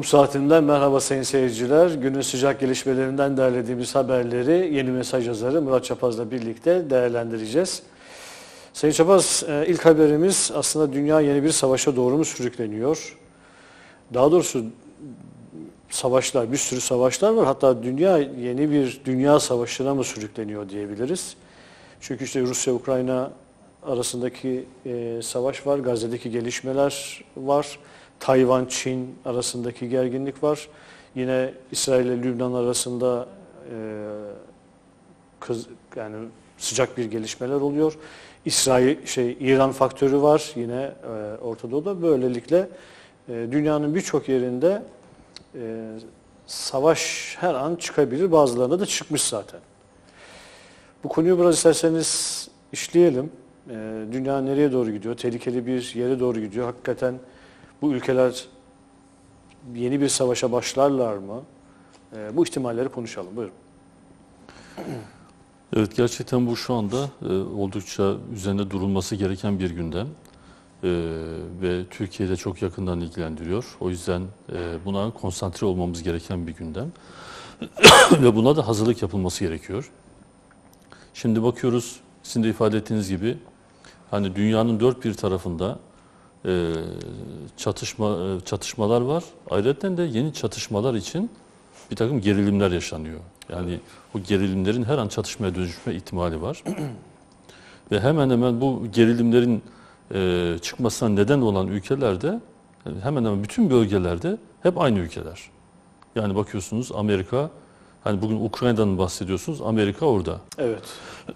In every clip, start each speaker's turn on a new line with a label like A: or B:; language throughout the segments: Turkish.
A: Kum saatinden merhaba sayın seyirciler. Günün sıcak gelişmelerinden derlediğimiz haberleri yeni mesaj yazarı Murat Çapaz'la birlikte değerlendireceğiz. Sayın Çapaz, e, ilk haberimiz aslında dünya yeni bir savaşa doğru mu sürükleniyor? Daha doğrusu savaşlar, bir sürü savaşlar var. Hatta dünya yeni bir dünya savaşına mı sürükleniyor diyebiliriz. Çünkü işte Rusya-Ukrayna arasındaki e, savaş var, Gazze'deki gelişmeler var. Tayvan-Çin arasındaki gerginlik var. Yine İsrail ile Lübnan arasında e, kız, yani sıcak bir gelişmeler oluyor. İsrail şey İran faktörü var yine e, Orta Doğu'da. Böylelikle e, dünyanın birçok yerinde e, savaş her an çıkabilir. Bazılarında da çıkmış zaten. Bu konuyu biraz isterseniz işleyelim. E, dünya nereye doğru gidiyor? Tehlikeli bir yere doğru gidiyor. Hakikaten bu ülkeler yeni bir savaşa başlarlar mı? E, bu ihtimalleri konuşalım. Buyurun.
B: Evet gerçekten bu şu anda e, oldukça üzerinde durulması gereken bir gündem. E, ve Türkiye'de çok yakından ilgilendiriyor. O yüzden e, buna konsantre olmamız gereken bir gündem. ve buna da hazırlık yapılması gerekiyor. Şimdi bakıyoruz sizin de ifade ettiğiniz gibi hani dünyanın dört bir tarafında e, çatışma e, çatışmalar var. Ayrıca de yeni çatışmalar için bir takım gerilimler yaşanıyor. Yani o gerilimlerin her an çatışmaya dönüşme ihtimali var. Ve hemen hemen bu gerilimlerin e, çıkmasına neden olan ülkelerde hemen hemen bütün bölgelerde hep aynı ülkeler. Yani bakıyorsunuz Amerika, hani bugün Ukrayna'dan bahsediyorsunuz, Amerika orada.
A: Evet.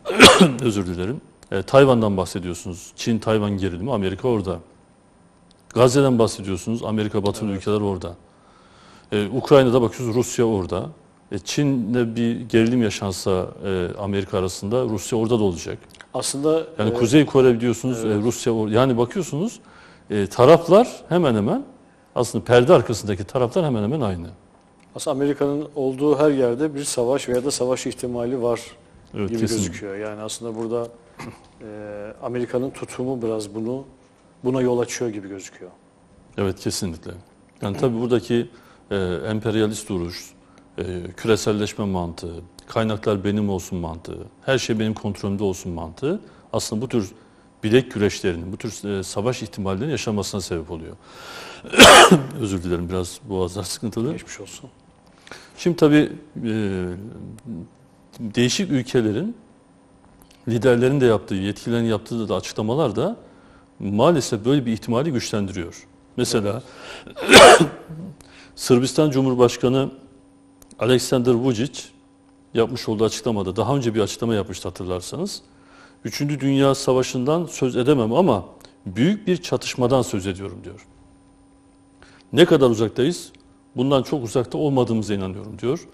B: Özür dilerim. E, Tayvan'dan bahsediyorsunuz, Çin-Tayvan gerilimi, Amerika orada. Gazze'den bahsediyorsunuz, Amerika batılı evet. ülkeler orada. E, Ukrayna'da bakıyorsunuz, Rusya orada. E, Çin'le bir gerilim yaşansa e, Amerika arasında Rusya orada da olacak.
A: Aslında
B: yani e, Kuzey Kore biliyorsunuz evet. e, Rusya yani bakıyorsunuz e, taraflar hemen hemen aslında perde arkasındaki taraflar hemen hemen aynı.
A: Aslında Amerika'nın olduğu her yerde bir savaş veya da savaş ihtimali var evet, gibi kesinlikle. gözüküyor. Yani aslında burada e, Amerika'nın tutumu biraz bunu buna yol açıyor gibi gözüküyor.
B: Evet kesinlikle. Yani tabii buradaki e, emperyalist duruş, e, küreselleşme mantığı, kaynaklar benim olsun mantığı, her şey benim kontrolümde olsun mantığı aslında bu tür bilek güreşlerinin, bu tür e, savaş ihtimallerinin yaşanmasına sebep oluyor. Özür dilerim biraz boğazlar sıkıntılı.
A: Geçmiş olsun.
B: Şimdi tabii e, değişik ülkelerin liderlerin de yaptığı, yetkililerin yaptığı da açıklamalar da maalesef böyle bir ihtimali güçlendiriyor. Mesela evet. Sırbistan Cumhurbaşkanı Alexander Vucic yapmış olduğu açıklamada daha önce bir açıklama yapmıştı hatırlarsanız. Üçüncü Dünya Savaşı'ndan söz edemem ama büyük bir çatışmadan söz ediyorum diyor. Ne kadar uzaktayız? Bundan çok uzakta olmadığımıza inanıyorum diyor.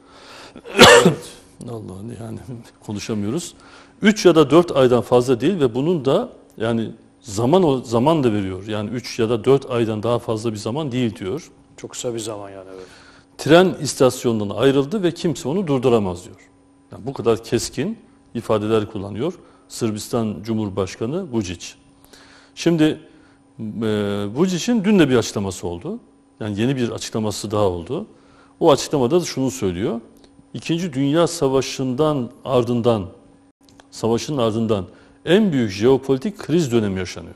B: Allah yani konuşamıyoruz. Üç ya da dört aydan fazla değil ve bunun da yani zaman zaman da veriyor. Yani üç ya da dört aydan daha fazla bir zaman değil diyor.
A: Çok kısa bir zaman yani evet
B: tren istasyonundan ayrıldı ve kimse onu durduramaz diyor. Yani bu kadar keskin ifadeler kullanıyor Sırbistan Cumhurbaşkanı Vucic. Şimdi e, Vucic'in dün de bir açıklaması oldu. Yani yeni bir açıklaması daha oldu. O açıklamada da şunu söylüyor. İkinci Dünya Savaşı'ndan ardından, savaşın ardından en büyük jeopolitik kriz dönemi yaşanıyor.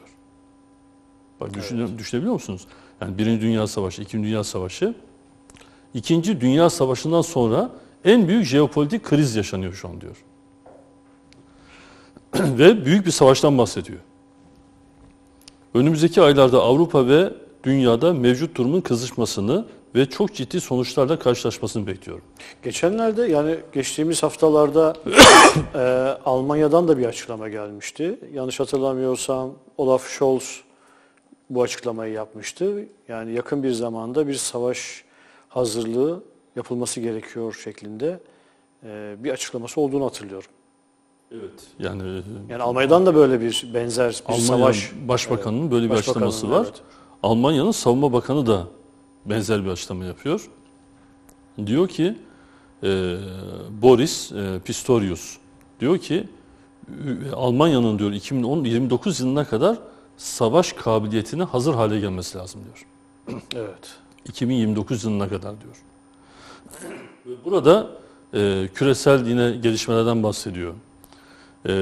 B: Bak evet. düşünebiliyor musunuz? Yani Birinci Dünya Savaşı, İkinci Dünya Savaşı İkinci Dünya Savaşı'ndan sonra en büyük jeopolitik kriz yaşanıyor şu an diyor. ve büyük bir savaştan bahsediyor. Önümüzdeki aylarda Avrupa ve dünyada mevcut durumun kızışmasını ve çok ciddi sonuçlarla karşılaşmasını bekliyorum.
A: Geçenlerde yani geçtiğimiz haftalarda e, Almanya'dan da bir açıklama gelmişti. Yanlış hatırlamıyorsam Olaf Scholz bu açıklamayı yapmıştı. Yani yakın bir zamanda bir savaş hazırlığı yapılması gerekiyor şeklinde e, bir açıklaması olduğunu hatırlıyorum.
B: Evet. Yani
A: yani Almanya'dan da böyle bir benzer bir Almanya savaş
B: başbakanının evet, böyle bir açıklaması var. Evet. Almanya'nın savunma bakanı da benzer bir açıklama yapıyor. Diyor ki e, Boris e, Pistorius diyor ki Almanya'nın diyor 2029 yılına kadar savaş kabiliyetine hazır hale gelmesi lazım diyor.
A: Evet.
B: 2029 yılına kadar diyor. Burada e, küresel yine gelişmelerden bahsediyor. E,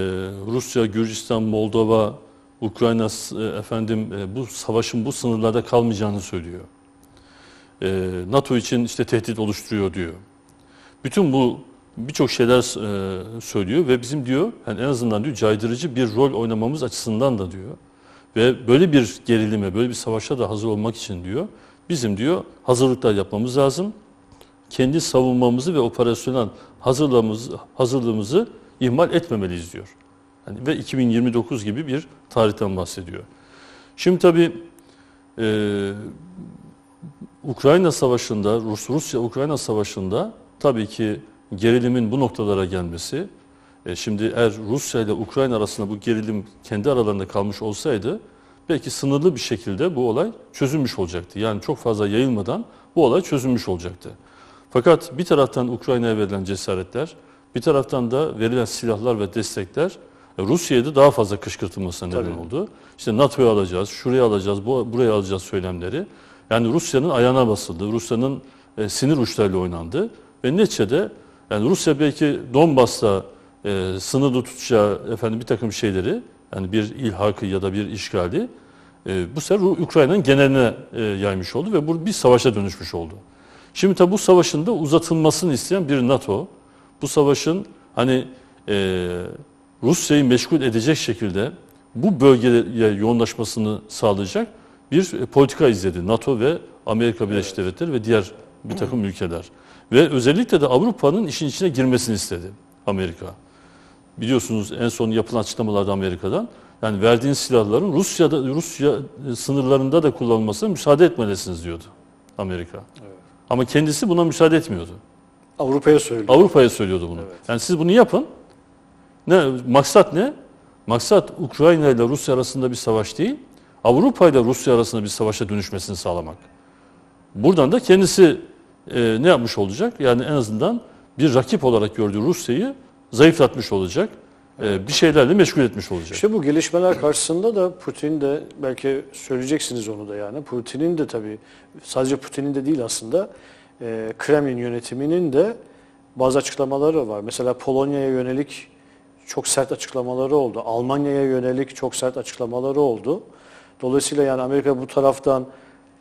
B: Rusya, Gürcistan, Moldova, Ukrayna e, efendim e, bu savaşın bu sınırlarda kalmayacağını söylüyor. E, NATO için işte tehdit oluşturuyor diyor. Bütün bu birçok şeyler e, söylüyor ve bizim diyor yani en azından diyor caydırıcı bir rol oynamamız açısından da diyor. Ve böyle bir gerilime, böyle bir savaşa da hazır olmak için diyor bizim diyor hazırlıklar yapmamız lazım. Kendi savunmamızı ve operasyonel hazırlığımızı, hazırlığımızı ihmal etmemeliyiz diyor. Yani ve 2029 gibi bir tarihten bahsediyor. Şimdi tabii e, Ukrayna Savaşı'nda, Rus Rusya-Ukrayna Savaşı'nda tabii ki gerilimin bu noktalara gelmesi, e, şimdi eğer Rusya ile Ukrayna arasında bu gerilim kendi aralarında kalmış olsaydı, belki sınırlı bir şekilde bu olay çözülmüş olacaktı. Yani çok fazla yayılmadan bu olay çözülmüş olacaktı. Fakat bir taraftan Ukrayna'ya verilen cesaretler, bir taraftan da verilen silahlar ve destekler e, Rusya'ya da daha fazla kışkırtılmasına neden
A: Tabii.
B: oldu. İşte NATO'yu alacağız, şuraya alacağız, bu, buraya alacağız söylemleri. Yani Rusya'nın ayağına basıldı, Rusya'nın e, sinir uçlarıyla oynandı. Ve neticede yani Rusya belki Donbas'ta e, sınırlı tutacağı efendim bir takım şeyleri, yani bir ilhakı ya da bir işgali e, bu sefer Ukrayna'nın geneline e, yaymış oldu ve bu bir savaşa dönüşmüş oldu. Şimdi tabi bu savaşın da uzatılmasını isteyen bir NATO, bu savaşın hani e, Rusya'yı meşgul edecek şekilde bu bölgeye yoğunlaşmasını sağlayacak bir politika izledi NATO ve Amerika Birleşik Devletleri ve diğer bir takım ülkeler. Ve özellikle de Avrupa'nın işin içine girmesini istedi Amerika. Biliyorsunuz en son yapılan açıklamalarda Amerika'dan yani verdiğin silahların Rusya'da Rusya e, sınırlarında da kullanılmasına müsaade etmelisiniz diyordu Amerika. Ama kendisi buna müsaade etmiyordu.
A: Avrupa'ya söylüyor.
B: Avrupa'ya söylüyordu bunu.
A: Evet.
B: Yani siz bunu yapın. Ne maksat ne? Maksat Ukrayna ile Rusya arasında bir savaş değil. Avrupa ile Rusya arasında bir savaşa dönüşmesini sağlamak. Buradan da kendisi e, ne yapmış olacak? Yani en azından bir rakip olarak gördüğü Rusya'yı zayıflatmış olacak. E, bir şeylerle meşgul etmiş olacak.
A: İşte bu gelişmeler karşısında da Putin de belki söyleyeceksiniz onu da yani. Putin'in de tabii sadece Putin'in de değil aslında e, Kremlin yönetiminin de bazı açıklamaları var. Mesela Polonya'ya yönelik çok sert açıklamaları oldu. Almanya'ya yönelik çok sert açıklamaları oldu. Dolayısıyla yani Amerika bu taraftan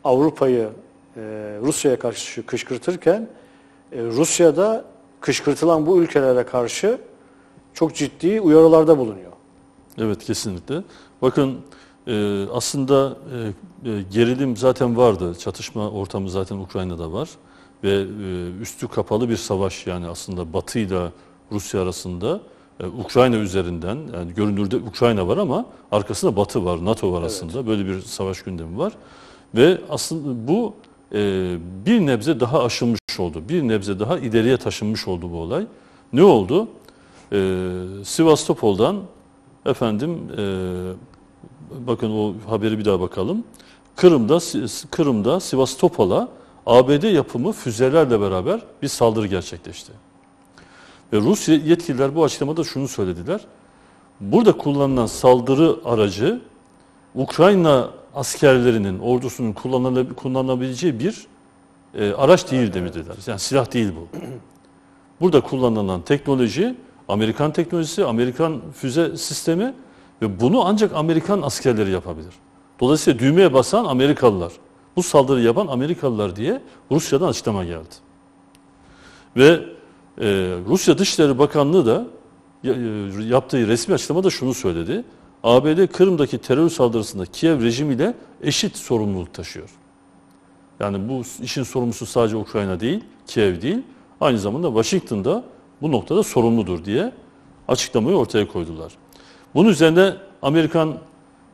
A: Avrupa'yı e, Rusya'ya karşı kışkırtırken e, Rusya'da kışkırtılan bu ülkelere karşı çok ciddi uyarılarda bulunuyor.
B: Evet kesinlikle. Bakın e, aslında e, e, gerilim zaten vardı. Çatışma ortamı zaten Ukrayna'da var. Ve e, üstü kapalı bir savaş yani aslında Batı ile Rusya arasında Ukrayna üzerinden yani görünürde Ukrayna var ama arkasında Batı var, NATO var aslında. Böyle bir savaş gündemi var. Ve aslında bu e, bir nebze daha aşılmış oldu. Bir nebze daha ileriye taşınmış oldu bu olay. Ne oldu? E, Sivastopol'dan efendim e, bakın o haberi bir daha bakalım. Kırım'da Kırım'da Sivastopol'a ABD yapımı füzelerle beraber bir saldırı gerçekleşti. Rus yetkililer bu açıklamada şunu söylediler. Burada kullanılan saldırı aracı Ukrayna askerlerinin, ordusunun kullanılabil- kullanabileceği bir e, araç değil dediler. Yani silah değil bu. Burada kullanılan teknoloji Amerikan teknolojisi, Amerikan füze sistemi ve bunu ancak Amerikan askerleri yapabilir. Dolayısıyla düğmeye basan Amerikalılar, bu saldırıyı yapan Amerikalılar diye Rusya'dan açıklama geldi. Ve e, Rusya Dışişleri Bakanlığı da e, yaptığı resmi açıklamada şunu söyledi. ABD Kırım'daki terör saldırısında Kiev rejimiyle eşit sorumluluk taşıyor. Yani bu işin sorumlusu sadece Ukrayna değil, Kiev değil, aynı zamanda Washington'da bu noktada sorumludur diye açıklamayı ortaya koydular. Bunun üzerine Amerikan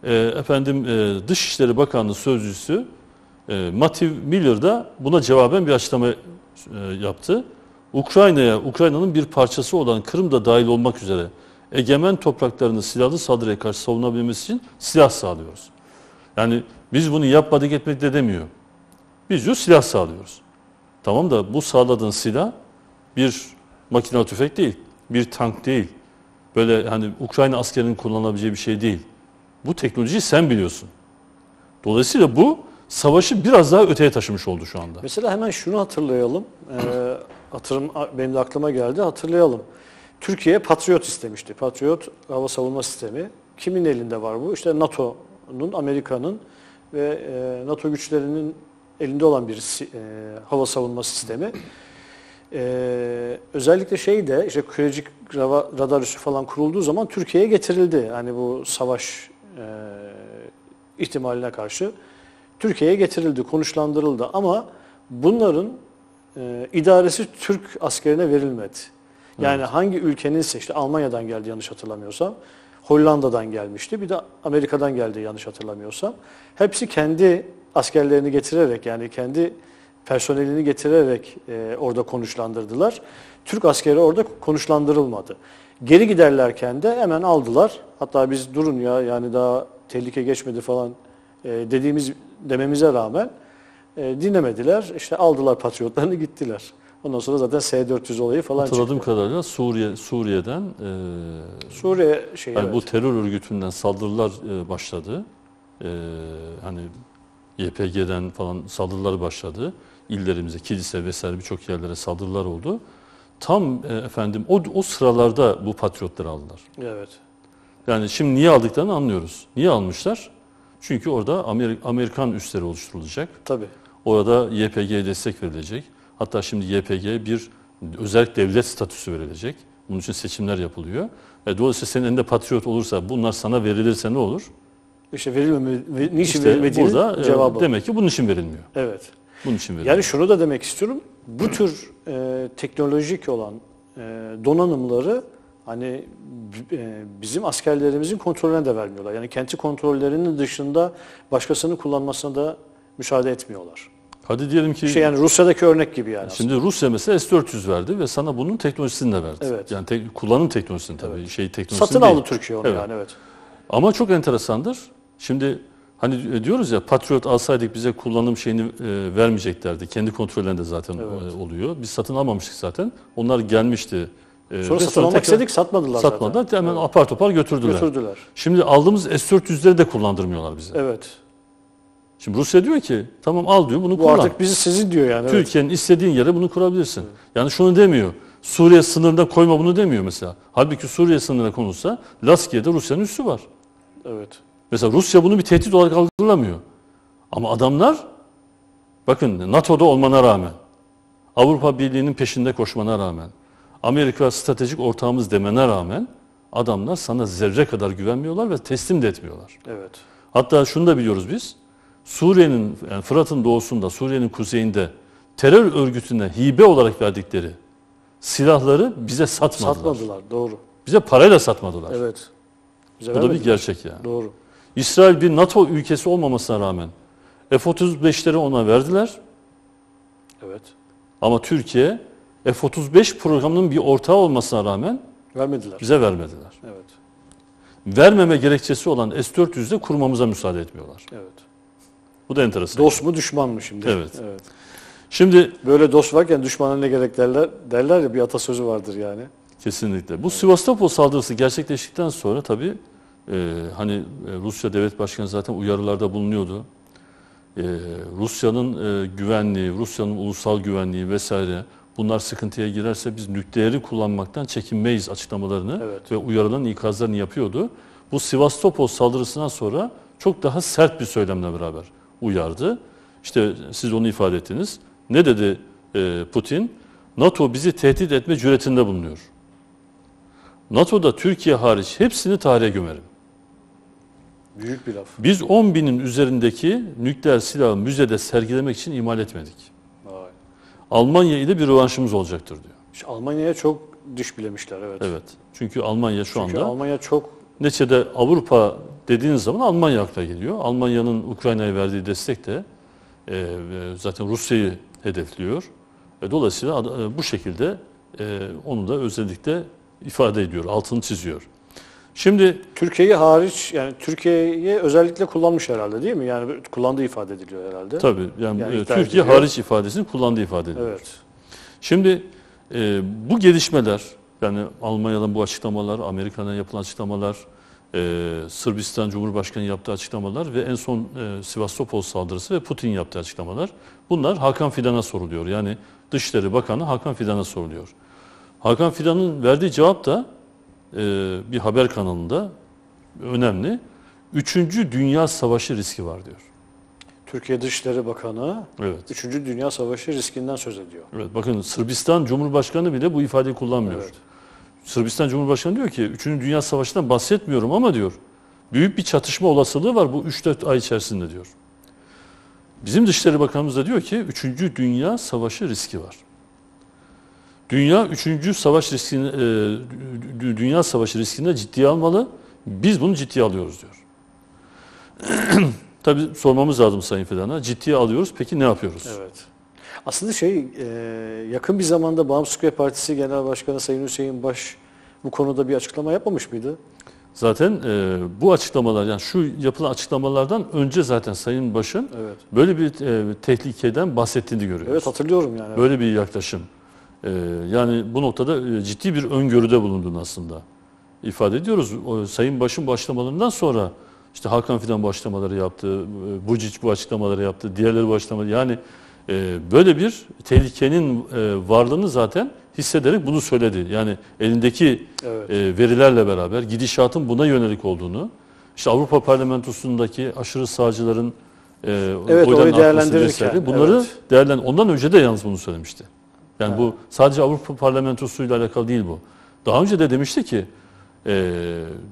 B: e, efendim e, Dışişleri Bakanlığı sözcüsü e, Matthew Miller da buna cevaben bir açıklama e, yaptı. Ukrayna'ya, Ukrayna'nın bir parçası olan Kırım da dahil olmak üzere egemen topraklarını silahlı saldırıya karşı savunabilmesi için silah sağlıyoruz. Yani biz bunu yapmadık etmek de demiyor. Biz diyor silah sağlıyoruz. Tamam da bu sağladığın silah bir makinalı tüfek değil, bir tank değil. Böyle hani Ukrayna askerinin kullanabileceği bir şey değil. Bu teknolojiyi sen biliyorsun. Dolayısıyla bu savaşı biraz daha öteye taşımış oldu şu anda.
A: Mesela hemen şunu hatırlayalım. Ee, hatırım benim de aklıma geldi. Hatırlayalım. Türkiye Patriot istemişti. Patriot hava savunma sistemi. Kimin elinde var bu? İşte NATO'nun, Amerika'nın ve e, NATO güçlerinin elinde olan bir e, hava savunma sistemi. Ee, özellikle şey de işte kürecik radar üssü falan kurulduğu zaman Türkiye'ye getirildi. Hani bu savaş e, ihtimaline karşı Türkiye'ye getirildi, konuşlandırıldı ama bunların e, idaresi Türk askerine verilmedi. Yani hangi ülkenin işte Almanya'dan geldi yanlış hatırlamıyorsam, Hollanda'dan gelmişti, bir de Amerika'dan geldi yanlış hatırlamıyorsam. Hepsi kendi askerlerini getirerek yani kendi personelini getirerek e, orada konuşlandırdılar. Türk askeri orada konuşlandırılmadı. Geri giderlerken de hemen aldılar. Hatta biz durun ya yani daha tehlike geçmedi falan e, dediğimiz dememize rağmen e, dinlemediler. İşte aldılar patriotlarını gittiler. Ondan sonra zaten S-400 olayı falan
B: Hatırladığım
A: çıktı.
B: kadarıyla Suriye Suriye'den e,
A: Suriye şeyi
B: yani
A: evet.
B: bu terör örgütünden saldırılar e, başladı. E, hani YPG'den falan saldırılar başladı. İllerimize, kilise vesaire birçok yerlere saldırılar oldu. Tam e, efendim o, o sıralarda bu patriotları aldılar.
A: Evet.
B: Yani şimdi niye aldıklarını anlıyoruz. Niye almışlar? Çünkü orada Amer- Amerikan üsleri oluşturulacak.
A: Tabii.
B: Orada YPG'ye destek verilecek. Hatta şimdi YPG'ye bir özel devlet statüsü verilecek. Bunun için seçimler yapılıyor. E, dolayısıyla senin elinde patriot olursa bunlar sana verilirse ne olur?
A: İşte verilmeme, ve- niçin
B: İşte
A: verilmediğinin
B: burada e,
A: cevabı.
B: demek ki bunun için verilmiyor.
A: Evet.
B: Bunun için verilmiyor.
A: Yani şunu da demek istiyorum. Bu tür e, teknolojik olan e, donanımları hani e, bizim askerlerimizin kontrolüne de vermiyorlar. Yani kendi kontrollerinin dışında başkasının kullanmasına da müsaade etmiyorlar.
B: Hadi diyelim ki
A: Şey yani Rusya'daki örnek gibi yani.
B: şimdi Rusya mesela S-400 verdi ve sana bunun teknolojisini de verdi.
A: Evet.
B: Yani tek- kullanım teknolojisini tabii. Şey teknolojisini
A: Satın
B: değil.
A: aldı Türkiye onu
B: Evet.
A: yani evet.
B: Ama çok enteresandır. Şimdi hani diyoruz ya Patriot alsaydık bize kullanım şeyini e, vermeyeceklerdi. Kendi kontrollerinde zaten
A: Evet.
B: e, oluyor. Biz satın almamıştık zaten. Onlar gelmişti. E,
A: Sonra satın almak istedik satmadılar
B: Satmadılar.
A: zaten.
B: Hemen
A: Evet.
B: apar topar götürdüler.
A: Götürdüler.
B: Şimdi aldığımız S-400'leri de kullandırmıyorlar bize.
A: Evet.
B: Şimdi Rusya diyor ki tamam al diyor bunu
A: Bu
B: kullan.
A: artık bizi sizin diyor yani. Evet.
B: Türkiye'nin istediğin yere bunu kurabilirsin. Yani şunu demiyor. Suriye sınırında koyma bunu demiyor mesela. Halbuki Suriye sınırına konulsa Laskiye'de Rusya'nın üssü var.
A: Evet.
B: Mesela Rusya bunu bir tehdit olarak algılamıyor. Ama adamlar bakın NATO'da olmana rağmen, Avrupa Birliği'nin peşinde koşmana rağmen, Amerika stratejik ortağımız demene rağmen adamlar sana zerre kadar güvenmiyorlar ve teslim de etmiyorlar.
A: Evet.
B: Hatta şunu da biliyoruz biz. Suriye'nin yani Fırat'ın doğusunda, Suriye'nin kuzeyinde terör örgütüne hibe olarak verdikleri silahları bize satmadılar.
A: Satmadılar. Doğru.
B: Bize parayla satmadılar.
A: Evet. Bize
B: Bu da bir gerçek yani.
A: Doğru.
B: İsrail bir NATO ülkesi olmamasına rağmen F-35'leri ona verdiler.
A: Evet.
B: Ama Türkiye F-35 programının bir ortağı olmasına rağmen
A: Vermediler.
B: bize vermediler.
A: Evet.
B: Vermeme gerekçesi olan S-400'de kurmamıza müsaade etmiyorlar.
A: Evet.
B: Bu da enteresan.
A: Dost mu düşman mı şimdi?
B: Evet.
A: evet.
B: Şimdi
A: Böyle dost varken düşmana ne gerek derler, derler ya bir atasözü vardır yani.
B: kesinlikle. Bu Sivastopol saldırısı gerçekleştikten sonra tabii e, hani e, Rusya Devlet Başkanı zaten uyarılarda bulunuyordu. E, Rusya'nın e, güvenliği, Rusya'nın ulusal güvenliği vesaire bunlar sıkıntıya girerse biz nükleeri kullanmaktan çekinmeyiz açıklamalarını
A: Evet.
B: ve uyarıların ikazlarını yapıyordu. Bu Sivastopol saldırısından sonra çok daha sert bir söylemle beraber uyardı. İşte siz onu ifade ettiniz. Ne dedi e, Putin? NATO bizi tehdit etme cüretinde bulunuyor. NATO'da Türkiye hariç hepsini tarihe gömerim.
A: Büyük bir laf.
B: Biz 10 binin üzerindeki nükleer silahı müzede sergilemek için imal etmedik.
A: Vay.
B: Almanya ile bir rövanşımız olacaktır diyor.
A: İşte Almanya'ya çok düş bilemişler evet.
B: Evet. Çünkü Almanya şu
A: Çünkü
B: anda
A: Almanya çok
B: neçede Avrupa dediğiniz zaman Almanya akla geliyor. Almanya'nın Ukrayna'ya verdiği destek de e, ve zaten Rusya'yı hedefliyor. E, dolayısıyla e, bu şekilde e, onu da özellikle ifade ediyor, altını çiziyor. Şimdi
A: Türkiye'yi hariç yani Türkiye'yi özellikle kullanmış herhalde değil mi? Yani kullandığı ifade ediliyor herhalde.
B: tabii yani,
A: Yani
B: e, Türkiye
A: ediliyor.
B: hariç ifadesini kullandığı ifade ediliyor.
A: Evet.
B: Şimdi e, bu gelişmeler yani Almanya'dan bu açıklamalar, Amerika'dan yapılan açıklamalar, e, Sırbistan Cumhurbaşkanı yaptığı açıklamalar ve en son e, Sivastopol saldırısı ve Putin yaptığı açıklamalar. Bunlar Hakan Fidan'a soruluyor. Yani Dışişleri Bakanı Hakan Fidan'a soruluyor. Hakan Fidan'ın verdiği cevap da e, bir haber kanalında önemli. Üçüncü Dünya Savaşı riski var diyor.
A: Türkiye Dışişleri Bakanı
B: Evet.
A: 3. Dünya Savaşı riskinden söz ediyor.
B: Evet bakın Sırbistan Cumhurbaşkanı bile bu ifadeyi kullanmıyor.
A: Evet.
B: Sırbistan Cumhurbaşkanı diyor ki 3. Dünya Savaşı'ndan bahsetmiyorum ama diyor büyük bir çatışma olasılığı var bu 3-4 ay içerisinde diyor. Bizim Dışişleri Bakanımız da diyor ki 3. Dünya Savaşı riski var. Dünya 3. Savaş riskini, e, dü- Dünya Savaşı riskini ciddiye almalı. Biz bunu ciddiye alıyoruz diyor. Tabii sormamız lazım Sayın Fidan'a. Ciddiye alıyoruz. Peki ne yapıyoruz?
A: Evet. Aslında şey e, yakın bir zamanda Bağımsız Türkiye Partisi Genel Başkanı Sayın Hüseyin Baş bu konuda bir açıklama yapmamış mıydı?
B: Zaten e, bu açıklamalar yani şu yapılan açıklamalardan önce zaten Sayın Baş'ın
A: Evet.
B: böyle bir e, tehlikeden bahsettiğini görüyoruz.
A: Evet hatırlıyorum yani.
B: Böyle bir yaklaşım. E, yani bu noktada e, ciddi bir öngörüde bulunduğunu aslında ifade ediyoruz. O, Sayın Baş'ın bu açıklamalarından sonra işte Hakan Fidan bu açıklamaları yaptı, e, Bucic bu açıklamaları yaptı, diğerleri bu açıklamaları yani e, böyle bir tehlikenin e, varlığını zaten hissederek bunu söyledi. Yani elindeki
A: Evet.
B: e, verilerle beraber gidişatın buna yönelik olduğunu, işte Avrupa Parlamentosundaki aşırı sağcıların e,
A: Evet, oyu
B: artması vesaire, bunları
A: evet.
B: değerlen ondan önce de yalnız bunu söylemişti. Yani
A: Ha.
B: bu sadece Avrupa Parlamentosuyla alakalı değil bu. Daha önce de demişti ki e,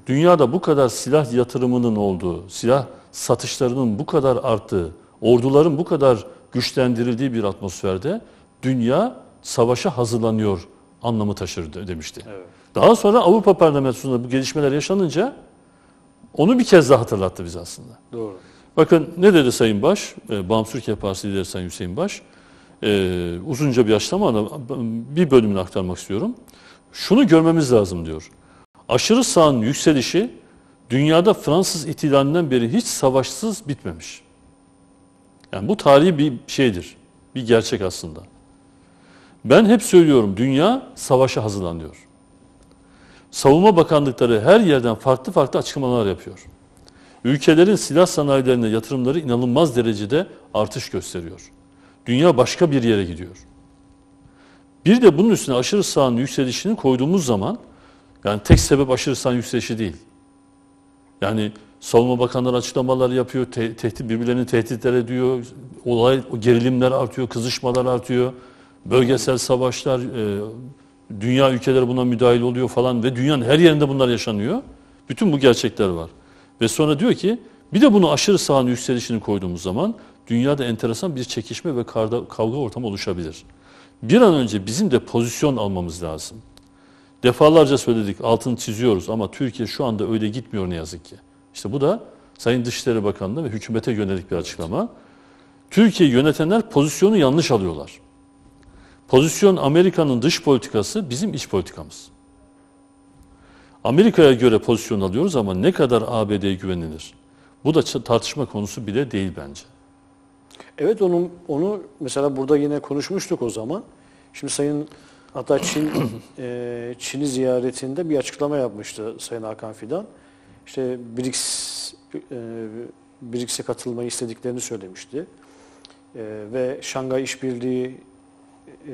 B: dünyada bu kadar silah yatırımının olduğu, silah satışlarının bu kadar arttığı, orduların bu kadar güçlendirildiği bir atmosferde dünya savaşa hazırlanıyor anlamı taşır de- demişti.
A: Evet.
B: Daha sonra Avrupa Parlamentosu'nda bu gelişmeler yaşanınca onu bir kez daha hatırlattı bize aslında.
A: Doğru.
B: Bakın ne dedi Sayın Baş, e, Bağımsız Türkiye Partisi lideri Sayın Hüseyin Baş, e, uzunca bir açıklama ama bir bölümünü aktarmak istiyorum. Şunu görmemiz lazım diyor. Aşırı sağın yükselişi dünyada Fransız ihtilalinden beri hiç savaşsız bitmemiş. Yani bu tarihi bir şeydir, bir gerçek aslında. Ben hep söylüyorum dünya savaşa hazırlanıyor. Savunma bakanlıkları her yerden farklı farklı açıklamalar yapıyor. Ülkelerin silah sanayilerine yatırımları inanılmaz derecede artış gösteriyor. Dünya başka bir yere gidiyor. Bir de bunun üstüne aşırı sağın yükselişini koyduğumuz zaman yani tek sebep aşırı sağın yükselişi değil. Yani savunma bakanları açıklamalar yapıyor, te- tehdit birbirlerini tehditler ediyor, olay gerilimler artıyor, kızışmalar artıyor, bölgesel savaşlar, e, dünya ülkeleri buna müdahil oluyor falan ve dünyanın her yerinde bunlar yaşanıyor. Bütün bu gerçekler var. Ve sonra diyor ki bir de bunu aşırı sağın yükselişini koyduğumuz zaman dünyada enteresan bir çekişme ve karda- kavga ortamı oluşabilir. Bir an önce bizim de pozisyon almamız lazım. Defalarca söyledik, altını çiziyoruz ama Türkiye şu anda öyle gitmiyor ne yazık ki. İşte bu da Sayın Dışişleri Bakanlığı ve hükümete yönelik bir açıklama. Türkiye'yi yönetenler pozisyonu yanlış alıyorlar. Pozisyon Amerika'nın dış politikası bizim iç politikamız. Amerika'ya göre pozisyon alıyoruz ama ne kadar ABD'ye güvenilir? Bu da tartışma konusu bile değil bence.
A: Evet onun onu mesela burada yine konuşmuştuk o zaman. Şimdi Sayın hatta Çin e, Çin'i ziyaretinde bir açıklama yapmıştı Sayın Hakan Fidan. İşte BRICS e, BRICS'e katılmayı istediklerini söylemişti. E, ve Şangay İşbirliği e,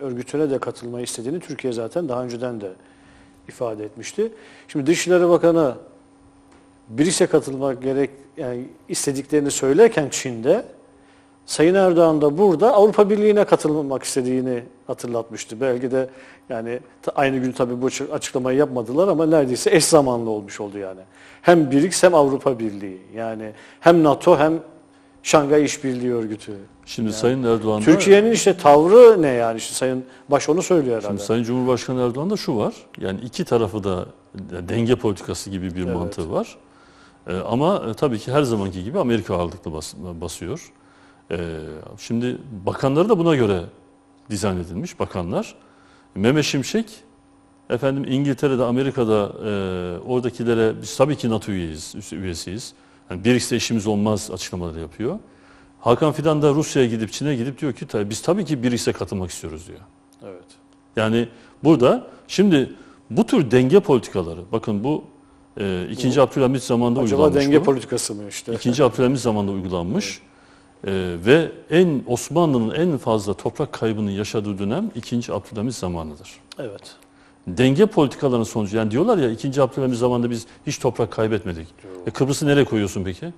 A: örgütüne de katılmayı istediğini Türkiye zaten daha önceden de ifade etmişti. Şimdi Dışişleri Bakanı BRICS'e katılmak gerek yani istediklerini söylerken Çin'de Sayın Erdoğan da burada Avrupa Birliği'ne katılmak istediğini hatırlatmıştı. Belki de yani aynı gün tabii bu açı- açıklamayı yapmadılar ama neredeyse eş zamanlı olmuş oldu yani. Hem BRICS hem Avrupa Birliği. Yani hem NATO hem Şangay İşbirliği Örgütü.
B: Şimdi Sayın Erdoğan
A: Türkiye'nin işte tavrı ne yani? İşte Sayın Baş onu söylüyor herhalde.
B: Şimdi Sayın Cumhurbaşkanı Erdoğan'da şu var. Yani iki tarafı da denge politikası gibi bir
A: Evet.
B: mantığı var. Ee, ama e, tabii ki her zamanki gibi Amerika ağırlıklı bas- basıyor. Ee, şimdi bakanları da buna göre dizayn edilmiş bakanlar. Mehmet Şimşek efendim İngiltere'de, Amerika'da e, oradakilere biz tabii ki NATO üyeyiz, üyesiyiz. Yani BRICS'te işimiz olmaz açıklamaları yapıyor. Hakan Fidan da Rusya'ya gidip Çin'e gidip diyor ki "Tabii biz tabii ki BRICS'e katılmak istiyoruz diyor.
A: Evet.
B: Yani burada şimdi bu tür denge politikaları bakın bu e, ikinci Abdülhamit zamanında
A: Acaba
B: uygulanmış
A: denge
B: bu.
A: politikası mı işte?
B: İkinci Abdülhamit zamanında uygulanmış. E, ve en Osmanlı'nın en fazla toprak kaybını yaşadığı dönem ikinci Abdülhamit zamanıdır.
A: Evet.
B: Denge politikalarının sonucu. Yani diyorlar ya ikinci Abdülhamit zamanında biz hiç toprak kaybetmedik. E, Kıbrıs'ı nereye koyuyorsun peki?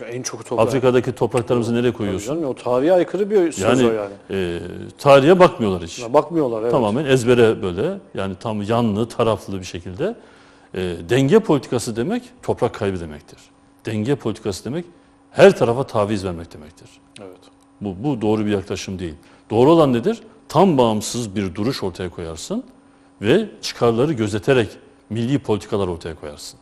A: Ya en çok toprak.
B: Afrika'daki topraklarımızı nereye
A: Tabii
B: koyuyorsun?
A: canım, o tarihe aykırı bir söz
B: Yani,
A: o yani.
B: e, tarihe bakmıyorlar hiç.
A: Ya bakmıyorlar evet.
B: Tamamen ezbere böyle yani tam yanlı, taraflı bir şekilde. E, denge politikası demek toprak kaybı demektir. Denge politikası demek her tarafa taviz vermek demektir.
A: Evet.
B: Bu, bu doğru bir yaklaşım değil. Doğru olan nedir? Tam bağımsız bir duruş ortaya koyarsın ve çıkarları gözeterek milli politikalar ortaya koyarsın.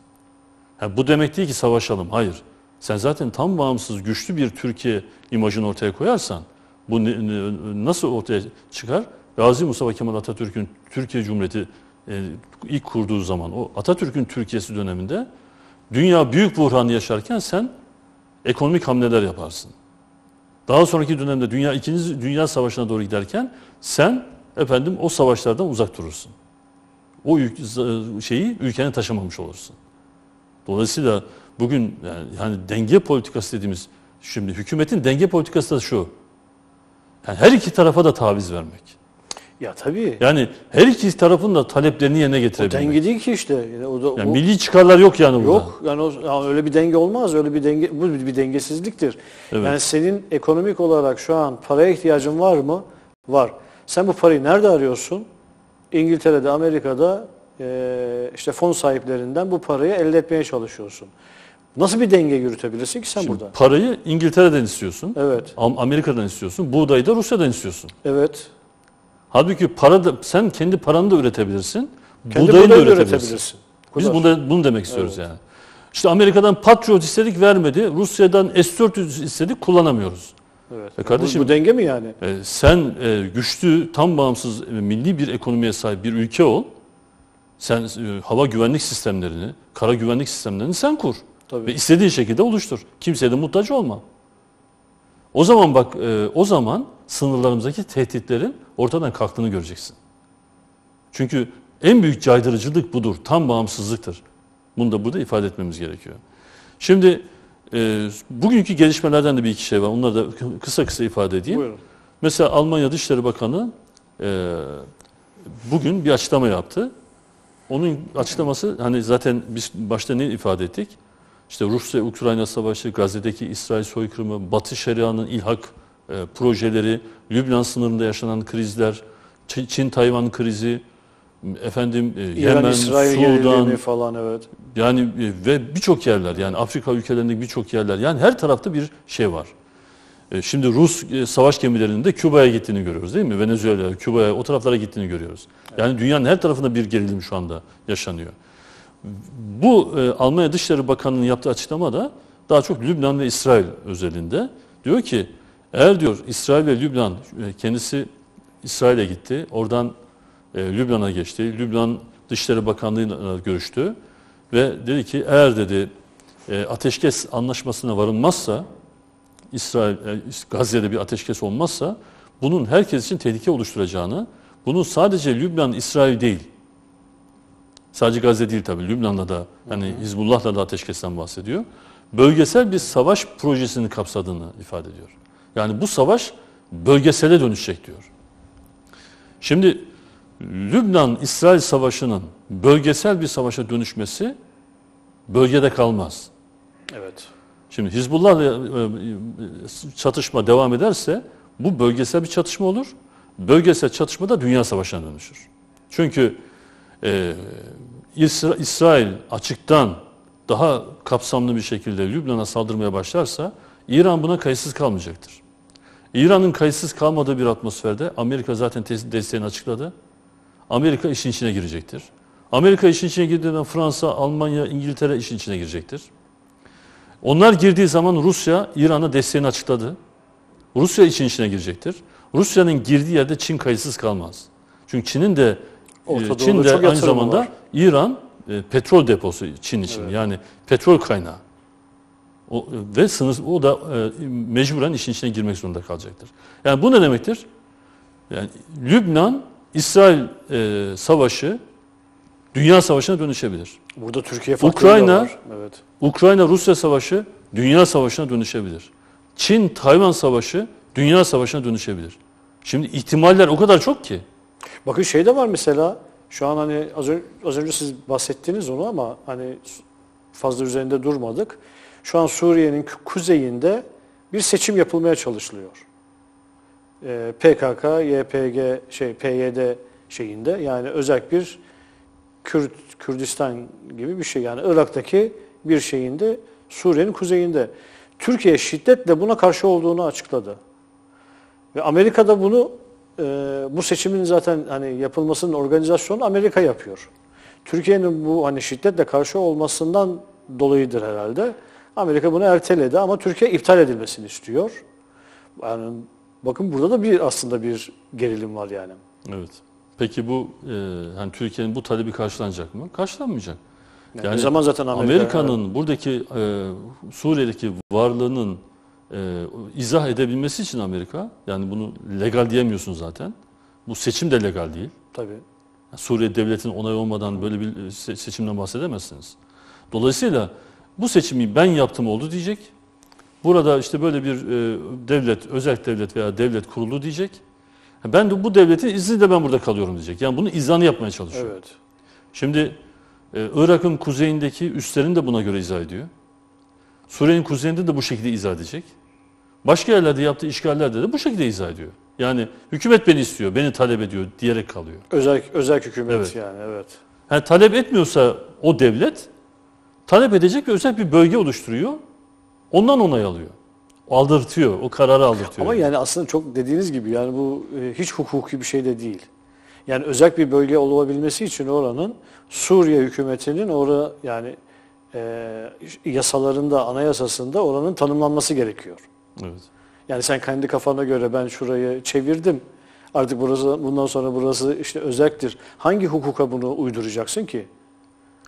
B: Ha, bu demek değil ki savaşalım. Hayır. Sen zaten tam bağımsız, güçlü bir Türkiye imajını ortaya koyarsan bu nasıl ortaya çıkar? Gazi Mustafa Kemal Atatürk'ün Türkiye Cumhuriyeti e, ilk kurduğu zaman o Atatürk'ün Türkiye'si döneminde dünya büyük buhranı yaşarken sen ekonomik hamleler yaparsın. Daha sonraki dönemde dünya ikinci dünya savaşına doğru giderken sen efendim o savaşlardan uzak durursun. O şeyi ülkene taşımamış olursun. Dolayısıyla bugün yani, yani denge politikası dediğimiz şimdi hükümetin denge politikası da şu. Yani her iki tarafa da taviz vermek.
A: Ya tabii.
B: Yani her iki tarafın da taleplerini yerine
A: o
B: getirebilmek.
A: denge değil ki işte. Yani o da,
B: Yani
A: o-
B: milli çıkarlar yok yani burada.
A: Yok yani o, ya öyle bir denge olmaz. Öyle bir denge bu bir dengesizliktir.
B: Evet.
A: Yani senin ekonomik olarak şu an paraya ihtiyacın var mı? Var. Sen bu parayı nerede arıyorsun? İngiltere'de, Amerika'da eee, işte fon sahiplerinden bu parayı elde etmeye çalışıyorsun. Nasıl bir denge yürütebilirsin ki sen
B: Şimdi
A: burada?
B: parayı İngiltere'den istiyorsun.
A: Evet.
B: Am- Amerika'dan istiyorsun. Buğdayı da Rusya'dan istiyorsun.
A: Evet.
B: Halbuki para da sen kendi paranı da üretebilirsin.
A: Kendi
B: buğdayını da üretebilirsin.
A: üretebilirsin.
B: Biz
A: kadar.
B: bunu, demek istiyoruz yani. İşte Amerika'dan Patriot istedik vermedi. Rusya'dan S-400 istedik kullanamıyoruz.
A: Evet.
B: E kardeşim-
A: bu, bu denge mi yani?
B: E, sen e, güçlü, tam bağımsız, e, milli bir ekonomiye sahip bir ülke ol. Sen e, hava güvenlik sistemlerini, kara güvenlik sistemlerini sen kur.
A: Tabii.
B: Ve istediğin şekilde oluştur. Kimseye de muhtaç olma. O zaman bak, e, o zaman sınırlarımızdaki tehditlerin ortadan kalktığını göreceksin. Çünkü en büyük caydırıcılık budur. Tam bağımsızlıktır. Bunu da burada ifade etmemiz gerekiyor. Şimdi e, bugünkü gelişmelerden de bir iki şey var. Onları da kısa kısa ifade edeyim.
A: Buyurun.
B: Mesela Almanya Dışişleri Bakanı e, bugün bir açıklama yaptı. Onun açıklaması hani zaten biz başta ne ifade ettik? İşte Rusya-Ukrayna savaşı, Gazze'deki İsrail soykırımı, Batı Şeria'nın ilhak e, projeleri, Lübnan sınırında yaşanan krizler, Çin-Tayvan krizi, efendim e,
A: İran,
B: Yemen,
A: İsrail
B: Sudan,
A: falan evet.
B: yani e, ve birçok yerler yani Afrika ülkelerindeki birçok yerler yani her tarafta bir şey var. E, Şimdi Rus e, savaş gemilerinin de Küba'ya gittiğini görüyoruz değil mi? Venezuela, Küba'ya o taraflara gittiğini görüyoruz. Yani dünyanın her tarafında bir gerilim şu anda yaşanıyor. Bu e, Almanya Dışişleri Bakanı'nın yaptığı açıklama da daha çok Lübnan ve İsrail özelinde. Diyor ki eğer diyor İsrail ve Lübnan e, kendisi İsrail'e gitti. Oradan e, Lübnan'a geçti. Lübnan Dışişleri Bakanlığı'yla görüştü. Ve dedi ki eğer dedi e, ateşkes anlaşmasına varılmazsa İsrail e, Gazze'de bir ateşkes olmazsa bunun herkes için tehlike oluşturacağını, bunun sadece Lübnan, İsrail değil, sadece Gazze değil tabii, Lübnan'da da hani Hizbullah'la da ateşkesten bahsediyor. Bölgesel bir savaş projesini kapsadığını ifade ediyor. Yani bu savaş bölgesele dönüşecek diyor. Şimdi Lübnan-İsrail savaşının bölgesel bir savaşa dönüşmesi bölgede kalmaz.
A: Evet.
B: Şimdi Hizbullah'la e, e, çatışma devam ederse bu bölgesel bir çatışma olur. Bölgesel çatışma da dünya savaşına dönüşür. Çünkü e, İsra- İsrail açıktan daha kapsamlı bir şekilde Lübnan'a saldırmaya başlarsa İran buna kayıtsız kalmayacaktır. İran'ın kayıtsız kalmadığı bir atmosferde Amerika zaten desteğini açıkladı. Amerika işin içine girecektir. Amerika işin içine girdiğinden Fransa, Almanya, İngiltere işin içine girecektir. Onlar girdiği zaman Rusya İran'a desteğini açıkladı. Rusya için içine girecektir. Rusya'nın girdiği yerde Çin kayıtsız kalmaz. Çünkü Çin'in de
A: Orta
B: e,
A: Doğu'da
B: Çin de aynı zamanda
A: var.
B: İran e, petrol deposu Çin için. Yani petrol kaynağı. O, ve sınır o da e, mecburen işin içine girmek zorunda kalacaktır. Yani bu ne demektir? Yani Lübnan İsrail e, savaşı dünya savaşına dönüşebilir.
A: Burada Türkiye
B: Ukrayna-
A: var. Evet.
B: Ukrayna-Rusya savaşı dünya savaşına dönüşebilir. Çin-Tayvan savaşı dünya savaşına dönüşebilir. Şimdi ihtimaller o kadar çok ki.
A: Bakın şey de var mesela şu an hani az önce, az önce siz bahsettiniz onu ama hani fazla üzerinde durmadık. Şu an Suriye'nin kuzeyinde bir seçim yapılmaya çalışılıyor. Ee, PKK, YPG, şey PYD şeyinde yani özel bir Kürt, Kürdistan gibi bir şey yani Irak'taki bir şeyinde Suriye'nin kuzeyinde. Türkiye şiddetle buna karşı olduğunu açıkladı. Ve Amerika'da bunu e, bu seçimin zaten hani yapılmasının organizasyonu Amerika yapıyor. Türkiye'nin bu hani şiddetle karşı olmasından dolayıdır herhalde. Amerika bunu erteledi ama Türkiye iptal edilmesini istiyor. Yani bakın burada da bir aslında bir gerilim var yani.
B: Evet. Peki bu e, hani Türkiye'nin bu talebi karşılanacak mı? Karşılanmayacak.
A: Yani,
B: Yani
A: zaman zaten Amerika,
B: Amerika'nın buradaki e, Suriye'deki varlığının e, izah edebilmesi için Amerika yani bunu legal diyemiyorsun zaten. Bu seçim de legal değil.
A: tabii
B: Suriye devletinin onayı olmadan böyle bir e, se- seçimden bahsedemezsiniz. Dolayısıyla bu seçimi ben yaptım oldu diyecek. Burada işte böyle bir e, devlet, özel devlet veya devlet kurulu diyecek. Ben de bu devletin izniyle ben burada kalıyorum diyecek. Yani bunu izahını yapmaya çalışıyor.
A: evet.
B: Şimdi e, Irak'ın kuzeyindeki üslerini de buna göre izah ediyor. Suriye'nin kuzeyinde de bu şekilde izah edecek. Başka yerlerde yaptığı işgallerde de bu şekilde izah ediyor. Yani hükümet beni istiyor, beni talep ediyor diyerek kalıyor.
A: Özel özel hükümet
B: Evet.
A: yani evet.
B: Yani talep etmiyorsa o devlet talep edecek ve özel bir bölge oluşturuyor. Ondan onay alıyor. Aldırtıyor, o kararı aldırtıyor.
A: Ama yani aslında çok dediğiniz gibi yani bu e, hiç hukuki bir şey de değil. Yani özel bir bölge olabilmesi için oranın Suriye hükümetinin orada yani e, yasalarında, anayasasında oranın tanımlanması gerekiyor.
B: Evet.
A: Yani sen kendi kafana göre ben şurayı çevirdim. Artık burası bundan sonra burası işte özeldir. Hangi hukuka bunu uyduracaksın ki?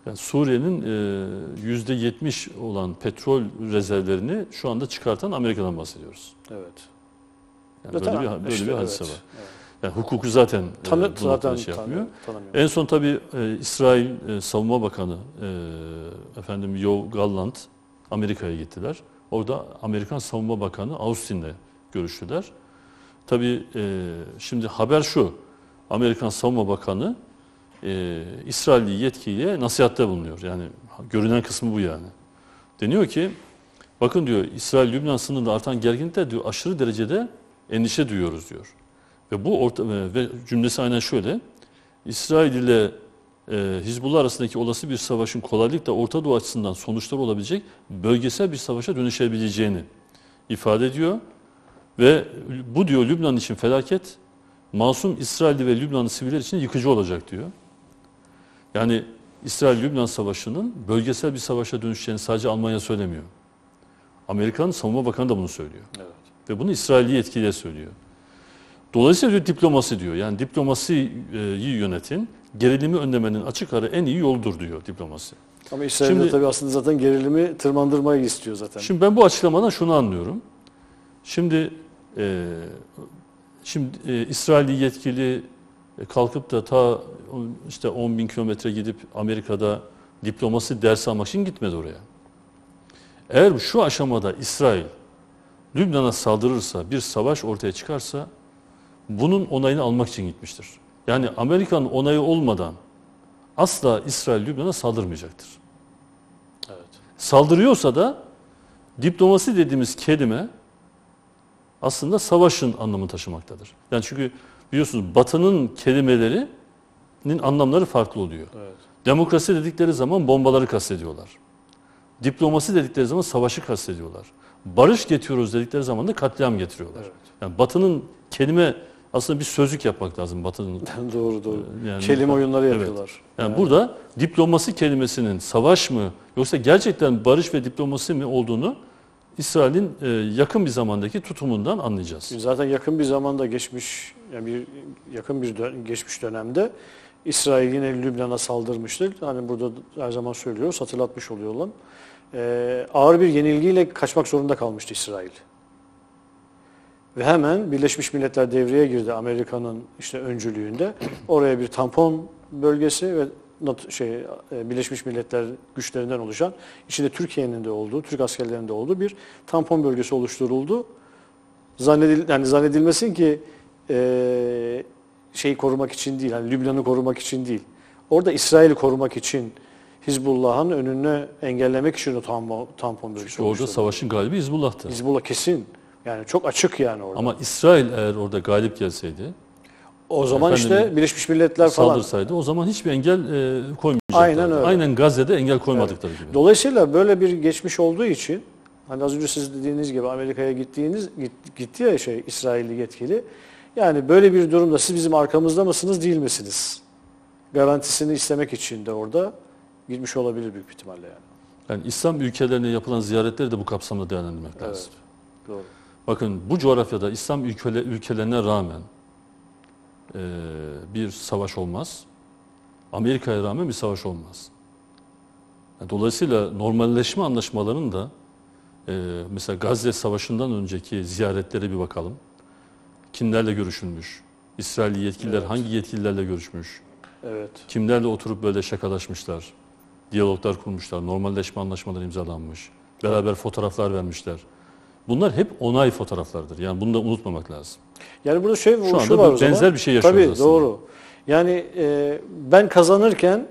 B: Yani Suriye'nin e, yüzde 70 olan petrol rezervlerini şu anda çıkartan Amerika'dan bahsediyoruz.
A: Evet.
B: Yani böyle bir, böyle
A: işte
B: bir
A: evet,
B: hadise var.
A: evet.
B: Yani hukuku zaten e,
A: Tanı,
B: bu
A: zaten
B: şey
A: tanı-
B: yapmıyor.
A: tanımıyor.
B: En son tabii e, İsrail e, Savunma Bakanı e, efendim Yoav Gallant Amerika'ya gittiler. Orada Amerikan Savunma Bakanı Austin'le görüştüler. Tabii e, şimdi haber şu. Amerikan Savunma Bakanı e, İsrailli yetkiliye nasihatte bulunuyor. Yani görünen kısmı bu yani. Deniyor ki bakın diyor İsrail-Lübnan sınırında artan gerginlikte diyor aşırı derecede endişe duyuyoruz diyor. Ve bu orta, e, ve cümlesi aynen şöyle. İsrail ile e, Hizbullah arasındaki olası bir savaşın kolaylıkla Orta Doğu açısından sonuçları olabilecek bölgesel bir savaşa dönüşebileceğini ifade ediyor. Ve bu diyor Lübnan için felaket, masum İsrailli ve Lübnanlı siviller için yıkıcı olacak diyor. Yani İsrail-Lübnan savaşının bölgesel bir savaşa dönüşeceğini sadece Almanya söylemiyor. Amerikan Savunma Bakanı da bunu söylüyor.
A: Evet.
B: Ve bunu İsrailli yetkiliye söylüyor. Dolayısıyla diyor diplomasi diyor. Yani diplomasiyi yönetin, gerilimi önlemenin açık ara en iyi yoldur diyor diplomasi.
A: Ama İsrail de
B: Şimdi-
A: tabii aslında zaten gerilimi tırmandırmayı istiyor zaten.
B: Şimdi ben bu açıklamadan şunu anlıyorum. Şimdi e, şimdi e, İsrailli yetkili e, kalkıp da ta işte 10 bin kilometre gidip Amerika'da diplomasi dersi almak için gitmedi oraya. Eğer şu aşamada İsrail Lübnan'a saldırırsa, bir savaş ortaya çıkarsa bunun onayını almak için gitmiştir. Yani Amerika'nın onayı olmadan asla İsrail Lübnan'a saldırmayacaktır.
A: Evet.
B: Saldırıyorsa da diplomasi dediğimiz kelime aslında savaşın anlamını taşımaktadır. Yani çünkü biliyorsunuz Batı'nın kelimelerinin anlamları farklı oluyor.
A: Evet.
B: Demokrasi dedikleri zaman bombaları kastediyorlar. Diplomasi dedikleri zaman savaşı kastediyorlar. Barış getiriyoruz dedikleri zaman da katliam getiriyorlar.
A: Evet.
B: Yani Batı'nın kelime aslında bir sözlük yapmak lazım Batı'nın.
A: doğru doğru.
B: Yani-
A: Kelime oyunları
B: Evet.
A: yapıyorlar.
B: Yani burada diplomasi kelimesinin savaş mı yoksa gerçekten barış ve diplomasi mi olduğunu İsrail'in e, yakın bir zamandaki tutumundan anlayacağız.
A: Zaten yakın bir zamanda geçmiş, yani bir yakın bir dön- geçmiş dönemde İsrail yine Lübnan'a saldırmıştır. Hani burada her zaman söylüyoruz, hatırlatmış oluyorlar. Ee, ağır bir yenilgiyle kaçmak zorunda kalmıştı İsrail. Ve hemen Birleşmiş Milletler devreye girdi Amerika'nın işte öncülüğünde. Oraya bir tampon bölgesi ve NATO şey e, Birleşmiş Milletler güçlerinden oluşan, içinde Türkiye'nin de olduğu, Türk askerlerinin de olduğu bir tampon bölgesi oluşturuldu. Zannedil, yani zannedilmesin ki e, şeyi korumak için değil, hani Lübnan'ı korumak için değil. Orada İsrail'i korumak için Hizbullah'ın önünü engellemek için o tampon, tampon bölgesi
B: Çünkü orada savaşın galibi Hizbullah'tı.
A: Hizbullah kesin. Yani çok açık yani orada.
B: Ama İsrail eğer orada galip gelseydi,
A: o zaman
B: efendim,
A: işte Birleşmiş Milletler falan.
B: saldırsaydı o zaman hiçbir engel e, koymayacaklardı.
A: Aynen öyle.
B: Aynen Gazze'de engel koymadıkları gibi.
A: Dolayısıyla böyle bir geçmiş olduğu için hani az önce siz dediğiniz gibi Amerika'ya gittiğiniz git- gitti ya şey İsrailli yetkili. Yani böyle bir durumda siz bizim arkamızda mısınız değil misiniz? Garantisini istemek için de orada gitmiş olabilir büyük ihtimalle yani.
B: Yani İslam ülkelerine yapılan ziyaretleri de bu kapsamda değerlendirmek
A: Evet.
B: lazım.
A: Doğru.
B: Bakın bu coğrafyada İslam ülkele, ülkelerine rağmen e, bir savaş olmaz. Amerika'ya rağmen bir savaş olmaz. Dolayısıyla normalleşme anlaşmalarının da e, mesela Gazze Savaşı'ndan önceki ziyaretlere bir bakalım. Kimlerle görüşülmüş? İsrailli yetkililer
A: Evet.
B: hangi yetkililerle görüşmüş?
A: Evet.
B: Kimlerle oturup böyle şakalaşmışlar? Diyaloglar kurmuşlar, normalleşme anlaşmaları imzalanmış, beraber fotoğraflar vermişler. Bunlar hep onay fotoğraflardır. Yani bunu da unutmamak lazım.
A: Yani burada şey
B: Şu
A: şu
B: anda
A: var o zaman.
B: benzer bir şey yaşıyoruz
A: Tabii
B: aslında.
A: doğru. Yani e, ben kazanırken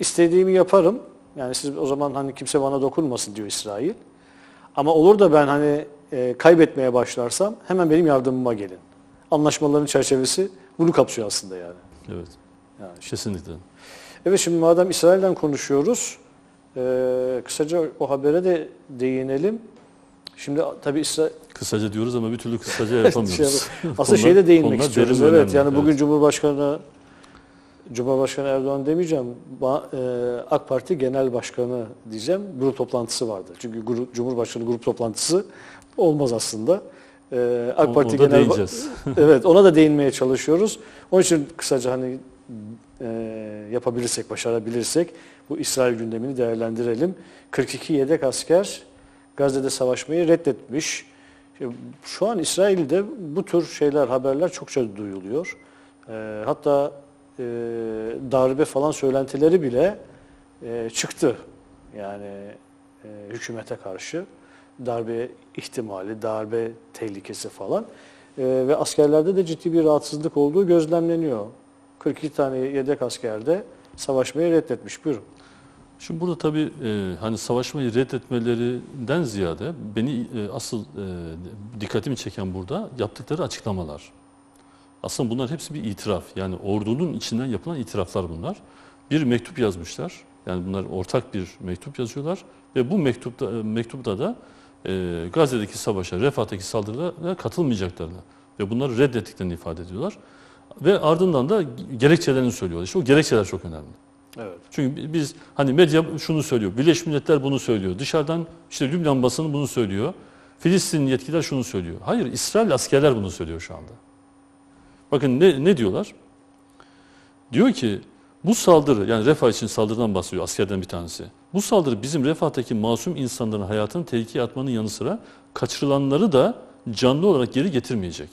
A: istediğimi yaparım. Yani siz o zaman hani kimse bana dokunmasın diyor İsrail. Ama olur da ben hani e, kaybetmeye başlarsam hemen benim yardımıma gelin. Anlaşmaların çerçevesi bunu kapsıyor aslında yani.
B: Evet,
A: yani
B: kesinlikle.
A: Evet şimdi madem İsrail'den konuşuyoruz, e, kısaca o habere de değinelim. Şimdi tabii İsrail,
B: Kısaca diyoruz ama bir türlü kısaca yapamıyoruz.
A: Şey, aslında
B: Konular-
A: şeye de değinmek istiyoruz. Evet
B: önemli.
A: yani bugün Cumhurbaşkanı Cumhurbaşkanı Erdoğan demeyeceğim. e, AK Parti Genel Başkanı diyeceğim. Grup toplantısı vardı. Çünkü grup, Cumhurbaşkanı grup toplantısı olmaz aslında. E, AK Parti Genel
B: değineceğiz.
A: Evet ona da değinmeye çalışıyoruz. Onun için kısaca hani e, yapabilirsek, başarabilirsek bu İsrail gündemini değerlendirelim. 42 yedek asker Gazze'de savaşmayı reddetmiş. Şu an İsrail'de bu tür şeyler, haberler çokça duyuluyor. E, hatta e, darbe falan söylentileri bile e, çıktı. Yani e, hükümete karşı darbe ihtimali, darbe tehlikesi falan. E, ve askerlerde de ciddi bir rahatsızlık olduğu gözlemleniyor. 42 tane yedek askerde savaşmayı reddetmiş. Buyurun.
B: Şimdi burada tabii e, hani savaşmayı reddetmelerinden ziyade beni e, asıl e, dikkatimi çeken burada yaptıkları açıklamalar. Aslında bunlar hepsi bir itiraf. Yani ordunun içinden yapılan itiraflar bunlar. Bir mektup yazmışlar. Yani bunlar ortak bir mektup yazıyorlar ve bu mektupta e, mektupta da e, Gazze'deki savaşa, Refah'taki saldırılara katılmayacaklarını ve bunları reddettiklerini ifade ediyorlar. Ve ardından da gerekçelerini söylüyorlar. İşte o gerekçeler çok önemli.
A: Evet.
B: Çünkü biz hani medya şunu söylüyor, Birleşmiş Milletler bunu söylüyor, dışarıdan işte Lübnan basını bunu söylüyor, Filistin yetkililer şunu söylüyor. Hayır, İsrail askerler bunu söylüyor şu anda. Bakın ne, ne diyorlar? Diyor ki bu saldırı, yani Refah için saldırıdan bahsediyor askerden bir tanesi. Bu saldırı bizim Refah'taki masum insanların hayatını tehlikeye atmanın yanı sıra kaçırılanları da canlı olarak geri getirmeyecek.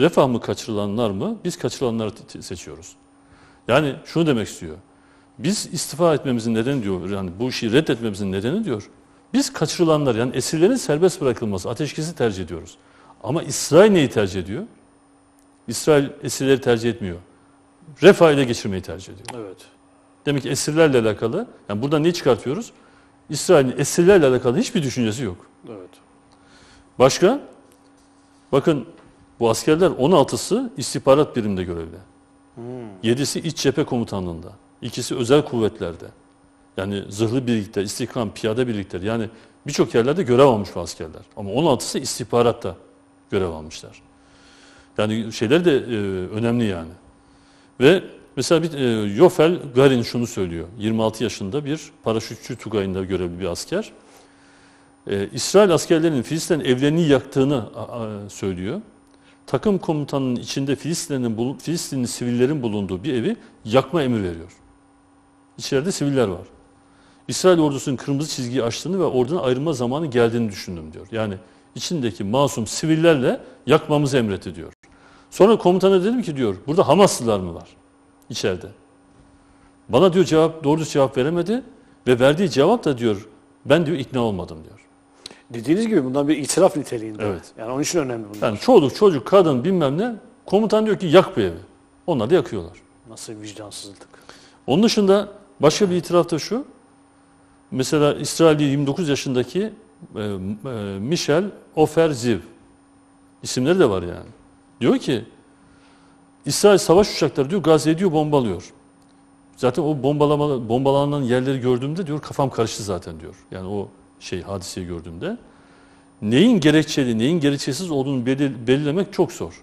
B: Refah mı kaçırılanlar mı? Biz kaçırılanları seçiyoruz. Yani şunu demek istiyor. Biz istifa etmemizin nedeni diyor, yani bu işi reddetmemizin nedeni diyor. Biz kaçırılanlar yani esirlerin serbest bırakılması, ateşkesi tercih ediyoruz. Ama İsrail neyi tercih ediyor? İsrail esirleri tercih etmiyor. Refah ile geçirmeyi tercih ediyor.
A: Evet.
B: Demek ki esirlerle alakalı, yani buradan ne çıkartıyoruz? İsrail'in esirlerle alakalı hiçbir düşüncesi yok.
A: Evet.
B: Başka? Bakın bu askerler 16'sı istihbarat biriminde görevli.
A: Hmm.
B: 7'si iç cephe komutanlığında. İkisi özel kuvvetlerde. Yani zırhlı birlikler, istihkam, piyade birlikler. Yani birçok yerlerde görev almış bu askerler. Ama 16'sı istihbaratta görev almışlar. Yani şeyler de e, önemli yani. Ve mesela bir e, Yofel Garin şunu söylüyor. 26 yaşında bir paraşütçü tugayında görevli bir asker. E, İsrail askerlerinin Filistin evlerini yaktığını a, a, söylüyor. Takım komutanının içinde Filistin'in Filistinli sivillerin bulunduğu bir evi yakma emri veriyor. İçeride siviller var. İsrail ordusunun kırmızı çizgiyi aştığını ve oradan ayrılma zamanı geldiğini düşündüm diyor. Yani içindeki masum sivillerle yakmamızı emretti diyor. Sonra komutana dedim ki diyor burada Hamaslılar mı var içeride? Bana diyor cevap doğru cevap veremedi ve verdiği cevap da diyor ben diyor ikna olmadım diyor.
A: Dediğiniz gibi bundan bir itiraf niteliğinde.
B: Evet.
A: Yani onun için önemli bunlar.
B: Yani çoluk çocuk kadın bilmem ne komutan diyor ki yak bu evi. Onlar da yakıyorlar.
A: Nasıl vicdansızlık.
B: Onun dışında başka bir itiraf da şu. Mesela İsrailli 29 yaşındaki e, e, Michel Ofer Ziv. İsimleri de var yani. Diyor ki İsrail savaş uçakları diyor Gazze'yi diyor bombalıyor. Zaten o bombalama, bombalanan yerleri gördüğümde diyor kafam karıştı zaten diyor. Yani o şey hadiseyi gördüğümde. Neyin gerekçeli, neyin gerekçesiz olduğunu belir- belirlemek çok zor.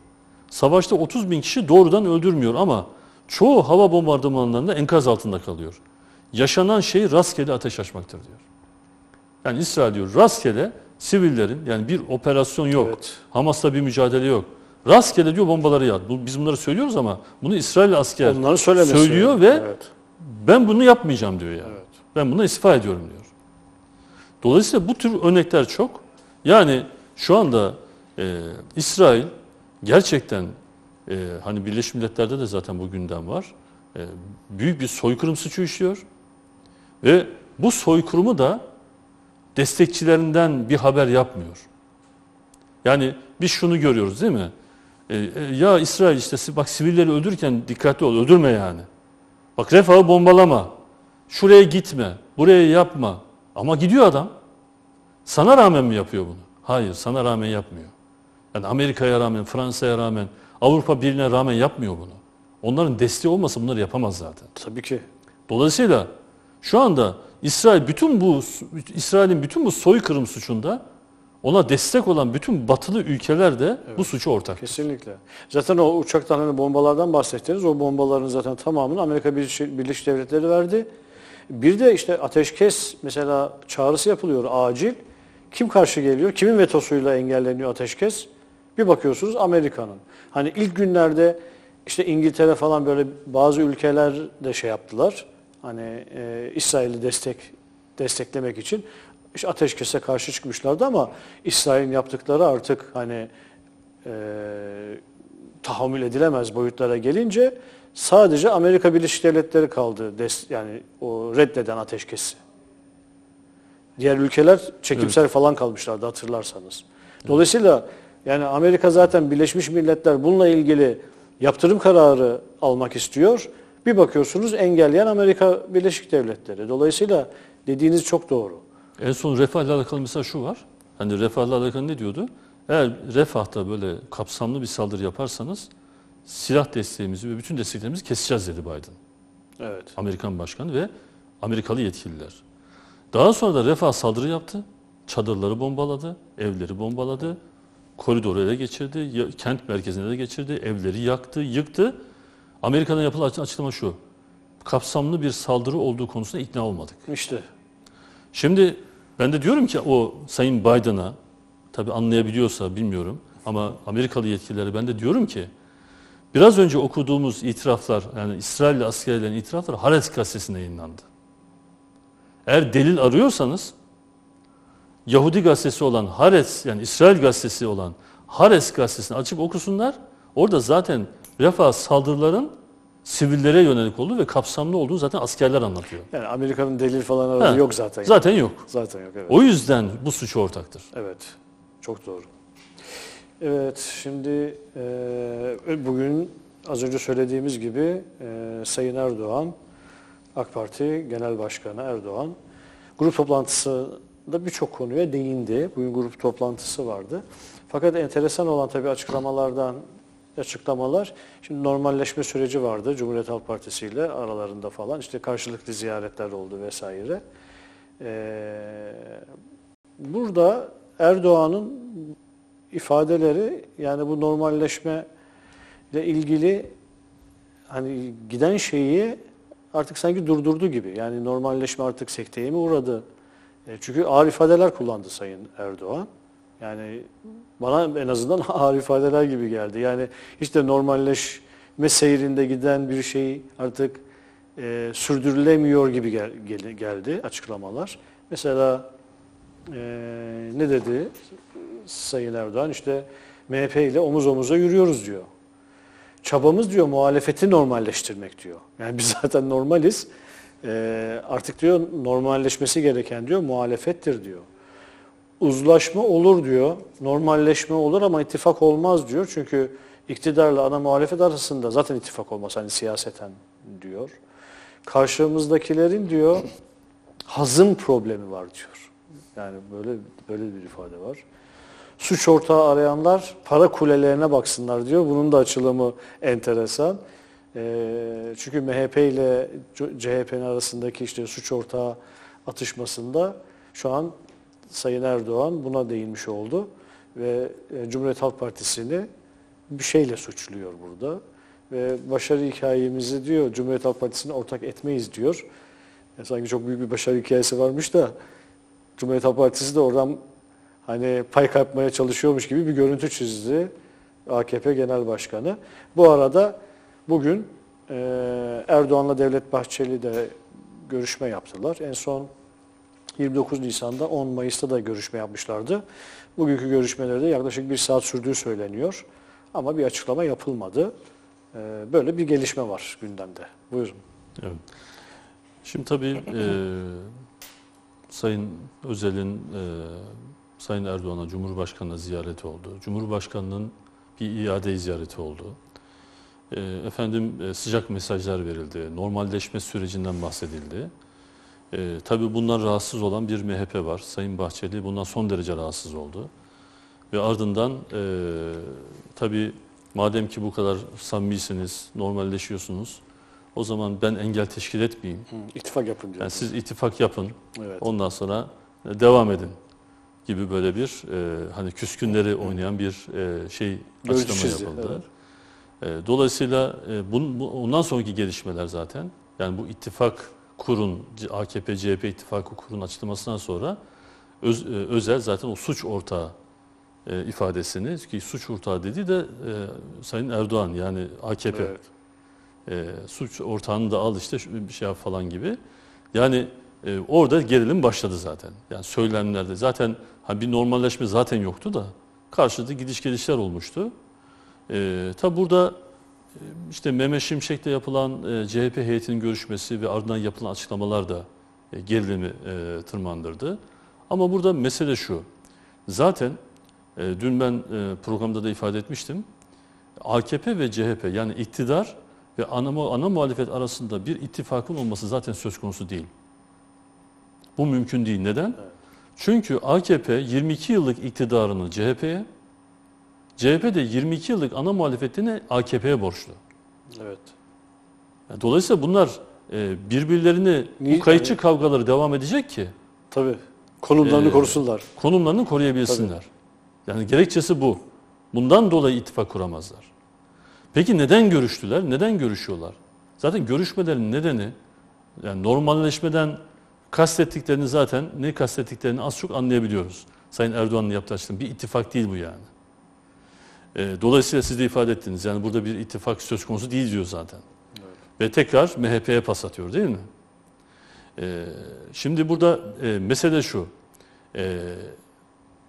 B: Savaşta 30 bin kişi doğrudan öldürmüyor ama çoğu hava bombardımanlarında enkaz altında kalıyor. Yaşanan şey rastgele ateş açmaktır diyor. Yani İsrail diyor rastgele sivillerin yani bir operasyon yok.
A: Evet.
B: Hamas'la bir mücadele yok. Rastgele diyor bombaları yağdı. Bu- Biz bunları söylüyoruz ama bunu İsrail asker söylüyor ve
A: Evet.
B: ben bunu yapmayacağım diyor yani.
A: Evet.
B: Ben buna istifa ediyorum diyor. Dolayısıyla bu tür örnekler çok. Yani şu anda e, İsrail gerçekten e, hani Birleşmiş Milletler'de de zaten bu gündem var. E, büyük bir soykırım suçu işliyor. Ve bu soykırımı da destekçilerinden bir haber yapmıyor. Yani biz şunu görüyoruz değil mi? E, e, ya İsrail işte bak sivilleri öldürürken dikkatli ol, öldürme yani. Bak refahı bombalama. Şuraya gitme, buraya yapma. Ama gidiyor adam. Sana rağmen mi yapıyor bunu? Hayır, sana rağmen yapmıyor. Yani Amerika'ya rağmen, Fransa'ya rağmen, Avrupa Birliği'ne rağmen yapmıyor bunu. Onların desteği olmasa bunları yapamaz zaten.
A: Tabii ki.
B: Dolayısıyla şu anda İsrail bütün bu İsrail'in bütün bu soykırım suçunda ona destek olan bütün batılı ülkeler de bu suçu ortak.
A: Kesinlikle. Zaten o uçaktan hani bombalardan bahsettiniz. O bombaların zaten tamamını Amerika Birleşik Devletleri verdi. Bir de işte ateşkes mesela çağrısı yapılıyor acil. Kim karşı geliyor? Kimin vetosuyla engelleniyor ateşkes? Bir bakıyorsunuz Amerika'nın. Hani ilk günlerde işte İngiltere falan böyle bazı ülkeler de şey yaptılar. Hani e, İsrail'i destek desteklemek için işte ateşkese karşı çıkmışlardı ama İsrail'in yaptıkları artık hani e, tahammül edilemez boyutlara gelince sadece Amerika Birleşik Devletleri kaldı. Des, yani o reddeden ateşkesi. Diğer ülkeler çekimsel falan kalmışlardı hatırlarsanız. Dolayısıyla yani Amerika zaten Birleşmiş Milletler bununla ilgili yaptırım kararı almak istiyor. Bir bakıyorsunuz engelleyen Amerika Birleşik Devletleri. Dolayısıyla dediğiniz çok doğru.
B: En son refahla alakalı mesela şu var. Hani refahla alakalı ne diyordu? Eğer refahta böyle kapsamlı bir saldırı yaparsanız silah desteğimizi ve bütün desteklerimizi keseceğiz dedi Biden.
A: Evet.
B: Amerikan başkanı ve Amerikalı yetkililer. Daha sonra da refah saldırı yaptı. Çadırları bombaladı, evleri bombaladı, koridoru ele geçirdi, kent merkezine de geçirdi, evleri yaktı, yıktı. Amerika'dan yapılan açı- açıklama şu. Kapsamlı bir saldırı olduğu konusunda ikna olmadık.
A: İşte
B: Şimdi ben de diyorum ki o Sayın Biden'a tabii anlayabiliyorsa bilmiyorum ama Amerikalı yetkililere ben de diyorum ki biraz önce okuduğumuz itiraflar yani İsrailli askerlerin itirafları Haaretz gazetesinde yayınlandı. Eğer delil arıyorsanız Yahudi gazetesi olan Haaretz yani İsrail gazetesi olan Haaretz gazetesini açıp okusunlar. Orada zaten refah saldırıların sivillere yönelik olduğu ve kapsamlı olduğunu zaten askerler anlatıyor.
A: yani Amerika'nın delil falan aradığı
B: Ha,
A: yok zaten.
B: Zaten yok.
A: Zaten yok evet.
B: O yüzden bu suç ortaktır.
A: Evet, çok doğru. Evet, şimdi e, bugün az önce söylediğimiz gibi e, Sayın Erdoğan, AK Parti Genel Başkanı Erdoğan, grup toplantısında birçok konuya değindi. Bugün grup toplantısı vardı. Fakat enteresan olan tabii açıklamalardan açıklamalar, şimdi normalleşme süreci vardı Cumhuriyet Halk Partisi ile aralarında falan, işte karşılıklı ziyaretler oldu vesaire. Ee, burada Erdoğan'ın ifadeleri yani bu normalleşme ile ilgili hani giden şeyi artık sanki durdurdu gibi. Yani normalleşme artık sekteye mi uğradı? E, çünkü ağır ifadeler kullandı Sayın Erdoğan. Yani bana en azından ağır ifadeler gibi geldi. Yani hiç de normalleşme seyrinde giden bir şey artık e, sürdürülemiyor gibi gel- gel- geldi açıklamalar. Mesela e, ne dedi Sayın Erdoğan? İşte MHP ile omuz omuza yürüyoruz diyor. çabamız diyor muhalefeti normalleştirmek diyor. Yani biz zaten normaliz. Ee, artık diyor normalleşmesi gereken diyor muhalefettir diyor. Uzlaşma olur diyor. Normalleşme olur ama ittifak olmaz diyor. Çünkü iktidarla ana muhalefet arasında zaten ittifak olmaz hani siyaseten diyor. Karşımızdakilerin diyor hazım problemi var diyor. Yani böyle böyle bir ifade var. Suç ortağı arayanlar para kulelerine baksınlar diyor. Bunun da açılımı enteresan. Ee, çünkü MHP ile CHP'nin arasındaki işte suç ortağı atışmasında şu an Sayın Erdoğan buna değinmiş oldu ve e, Cumhuriyet Halk Partisi'ni bir şeyle suçluyor burada ve başarı hikayemizi diyor Cumhuriyet Halk Partisi'ne ortak etmeyiz diyor. E, sanki çok büyük bir başarı hikayesi varmış da Cumhuriyet Halk Partisi de oradan hani pay kapmaya çalışıyormuş gibi bir görüntü çizdi AKP Genel Başkanı. Bu arada bugün e, Erdoğan'la Devlet Bahçeli de görüşme yaptılar. En son 29 Nisan'da 10 Mayıs'ta da görüşme yapmışlardı. Bugünkü görüşmelerde yaklaşık bir saat sürdüğü söyleniyor. Ama bir açıklama yapılmadı. E, böyle bir gelişme var gündemde. Buyurun.
B: Evet. Şimdi tabii e, Sayın Özel'in e, Sayın Erdoğan'a Cumhurbaşkanı'na ziyareti oldu. Cumhurbaşkanı'nın bir iade ziyareti oldu. E, efendim e, sıcak mesajlar verildi. Normalleşme sürecinden bahsedildi. E, tabii bundan rahatsız olan bir MHP var. Sayın Bahçeli bundan son derece rahatsız oldu. Ve ardından e, tabii madem ki bu kadar samimisiniz, normalleşiyorsunuz, o zaman ben engel teşkil etmeyeyim.
A: Hı, ittifak yapın diyor.
B: Yani siz ittifak yapın,
A: Evet.
B: ondan sonra e, devam edin gibi böyle bir e, hani küskünleri oynayan bir e, şey açıklama
A: çizdi,
B: yapıldı. E, dolayısıyla e, bun, bu, ondan sonraki gelişmeler zaten yani bu ittifak kurun AKP CHP ittifakı kurun açıklamasından sonra öz, e, özel zaten o suç ortağı e, ifadesini ki suç ortağı dediği de e, Sayın Erdoğan yani AKP
A: Evet.
B: e, suç ortağını da al işte bir şey yap falan gibi. Yani e, orada gerilim başladı zaten. Yani söylemlerde zaten hani bir normalleşme zaten yoktu da karşıda gidiş gelişler olmuştu. E, tabi burada işte Mehmet Şimşek'le yapılan e, CHP heyetinin görüşmesi ve ardından yapılan açıklamalar da e, gerilimi e, tırmandırdı. Ama burada mesele şu. Zaten e, dün ben e, programda da ifade etmiştim. AKP ve CHP yani iktidar ve ana, ana muhalefet arasında bir ittifakın olması zaten söz konusu değil. Bu mümkün değil. Neden? Çünkü AKP 22 yıllık iktidarını CHP'ye, CHP de 22 yıllık ana muhalefetini AKP'ye borçlu.
A: Evet.
B: Yani dolayısıyla bunlar e, birbirlerini
A: Niye-
B: bu kayıtçı
A: yani-
B: kavgaları devam edecek ki
A: Tabii. Konumlarını
B: Ee,
A: korusunlar.
B: konumlarını koruyabilsinler. Yani gerekçesi bu. Bundan dolayı ittifak kuramazlar. Peki neden görüştüler? Neden görüşüyorlar? Zaten görüşmelerin nedeni yani normalleşmeden kastettiklerini zaten ne kastettiklerini az çok anlayabiliyoruz. Sayın Erdoğan'ın yaptığı açıklama bir ittifak değil bu yani. Ee, dolayısıyla siz de ifade ettiniz. Yani burada bir ittifak söz konusu değil diyor zaten. Ve tekrar MHP'ye pas atıyor değil mi? Ee, şimdi burada e, mesele şu. Ee,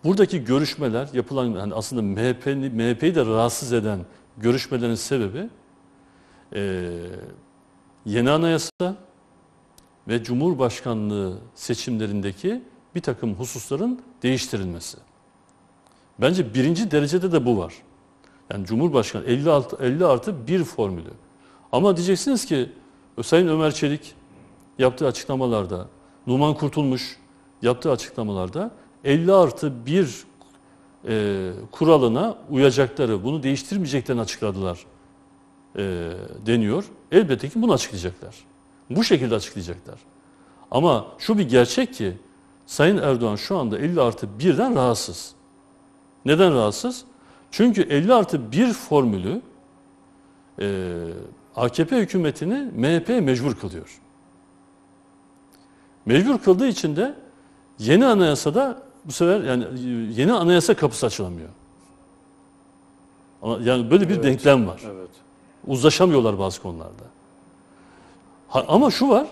B: buradaki görüşmeler yapılan yani aslında MHP'yi MHP'yi de rahatsız eden görüşmelerin sebebi e, yeni anayasa ve Cumhurbaşkanlığı seçimlerindeki bir takım hususların değiştirilmesi. Bence birinci derecede de bu var. Yani Cumhurbaşkanı 50 artı, 50 artı 1 formülü. Ama diyeceksiniz ki Sayın Ömer Çelik yaptığı açıklamalarda, Numan Kurtulmuş yaptığı açıklamalarda 50 artı 1 e, kuralına uyacakları, bunu değiştirmeyeceklerini açıkladılar e, deniyor. Elbette ki bunu açıklayacaklar. Bu şekilde açıklayacaklar. Ama şu bir gerçek ki Sayın Erdoğan şu anda 50 artı 1'den rahatsız. Neden rahatsız? Çünkü 50 artı 1 formülü e, AKP hükümetini MHP'ye mecbur kılıyor. Mecbur kıldığı için de yeni anayasada bu sefer yani yeni anayasa kapısı açılamıyor. Ama yani böyle bir
A: Evet.
B: denklem var.
A: Evet.
B: Uzlaşamıyorlar bazı konularda. Ha, ama şu var,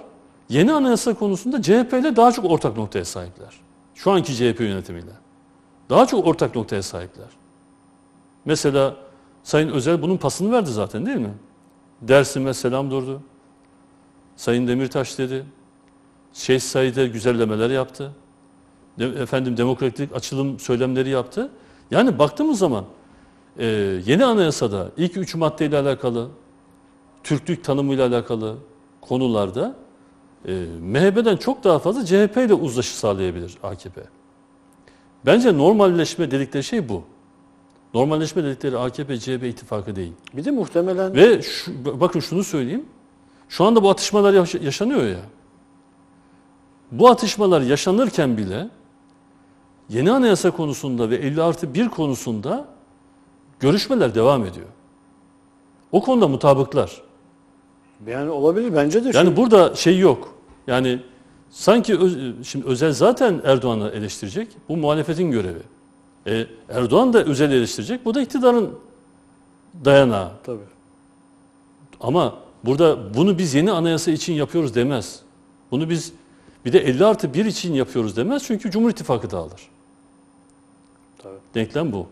B: yeni anayasa konusunda CHP ile daha çok ortak noktaya sahipler. Şu anki CHP yönetimiyle. Daha çok ortak noktaya sahipler. Mesela Sayın Özel bunun pasını verdi zaten değil mi? Dersim'e selam durdu. Sayın Demirtaş dedi. Şeyh Said'e güzellemeler yaptı. De- efendim demokratik açılım söylemleri yaptı. Yani baktığımız zaman e, yeni anayasada ilk üç maddeyle alakalı, Türklük tanımıyla alakalı konularda e, MHP'den çok daha fazla CHP ile uzlaşı sağlayabilir AKP. Bence normalleşme dedikleri şey bu. Normalleşme dedikleri AKP CHP ittifakı değil.
A: Bir de muhtemelen
B: Ve şu, bakın şunu söyleyeyim. Şu anda bu atışmalar yaş- yaşanıyor ya. Bu atışmalar yaşanırken bile yeni anayasa konusunda ve 50 artı 1 konusunda görüşmeler devam ediyor. O konuda mutabıklar.
A: yani olabilir bence de.
B: Yani
A: şu-
B: burada şey yok. Yani sanki öz- şimdi Özel zaten Erdoğan'ı eleştirecek. Bu muhalefetin görevi. E, Erdoğan da Özel'i eleştirecek. Bu da iktidarın dayanağı.
A: Tabii.
B: Ama burada bunu biz yeni anayasa için yapıyoruz demez. Bunu biz bir de 50 artı 1 için yapıyoruz demez. Çünkü Cumhur İttifakı dağılır.
A: Tabii.
B: Denklem bu.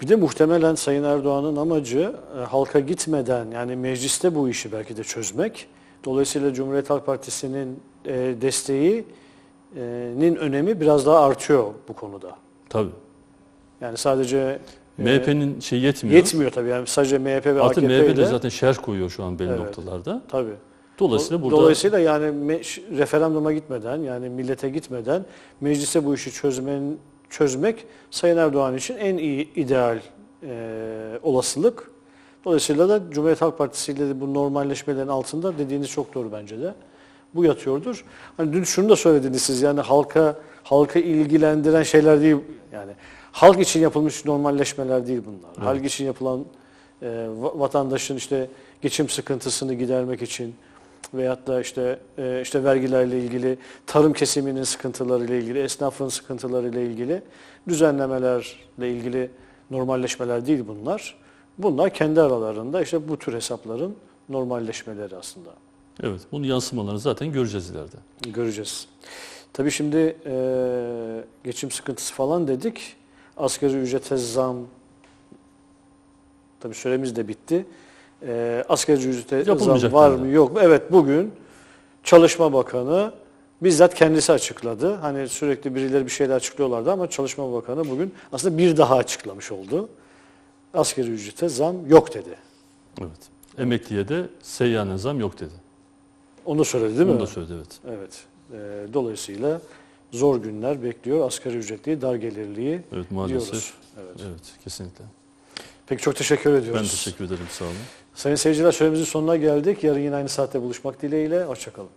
A: Bir de muhtemelen Sayın Erdoğan'ın amacı e, halka gitmeden yani mecliste bu işi belki de çözmek. Dolayısıyla Cumhuriyet Halk Partisi'nin e, desteğinin önemi biraz daha artıyor bu konuda.
B: Tabii.
A: Yani sadece e,
B: MHP'nin şey yetmiyor.
A: yetmiyor tabii yani sadece MHP ve
B: Artık
A: AKP
B: MHP de zaten şerh koyuyor şu an belli
A: Evet.
B: noktalarda.
A: tabii.
B: Dolayısıyla burada
A: Dolayısıyla yani referanduma gitmeden yani millete gitmeden meclise bu işi çözmen, çözmek Sayın Erdoğan için en iyi ideal e, olasılık. Dolayısıyla da Cumhuriyet Halk Partisi ile bu normalleşmelerin altında dediğiniz çok doğru bence de. Bu yatıyordur. Hani dün şunu da söylediniz siz yani halka halka ilgilendiren şeyler değil yani halk için yapılmış normalleşmeler değil bunlar. Halk için yapılan e, va- vatandaşın işte geçim sıkıntısını gidermek için veyahut da işte e, işte vergilerle ilgili, tarım kesiminin sıkıntılarıyla ilgili, esnafın sıkıntılarıyla ilgili düzenlemelerle ilgili normalleşmeler değil bunlar. Bunlar kendi aralarında işte bu tür hesapların normalleşmeleri aslında.
B: evet bunun yansımalarını zaten göreceğiz ileride.
A: Göreceğiz. Tabii şimdi e, geçim sıkıntısı falan dedik. Asgari ücrete zam, tabii süremiz de bitti. E, asgari ücrete zam var mı yok mu? Evet bugün Çalışma Bakanı bizzat kendisi açıkladı. Hani sürekli birileri bir şeyler açıklıyorlardı ama Çalışma Bakanı bugün aslında bir daha açıklamış oldu. Asgari ücrete zam yok dedi.
B: Evet. Emekliye de seyyanen zam yok dedi.
A: Onu söyledi değil mi?
B: Onu da söyledi evet.
A: Evet. Ee, dolayısıyla zor günler bekliyor. Asgari ücretliyi, dar gelirliyi
B: evet, maalesef.
A: Evet.
B: evet, kesinlikle.
A: Peki çok teşekkür ediyoruz.
B: Ben teşekkür ederim, sağ olun.
A: Sayın seyirciler süremizin sonuna geldik. Yarın yine aynı saatte buluşmak dileğiyle. Hoşçakalın.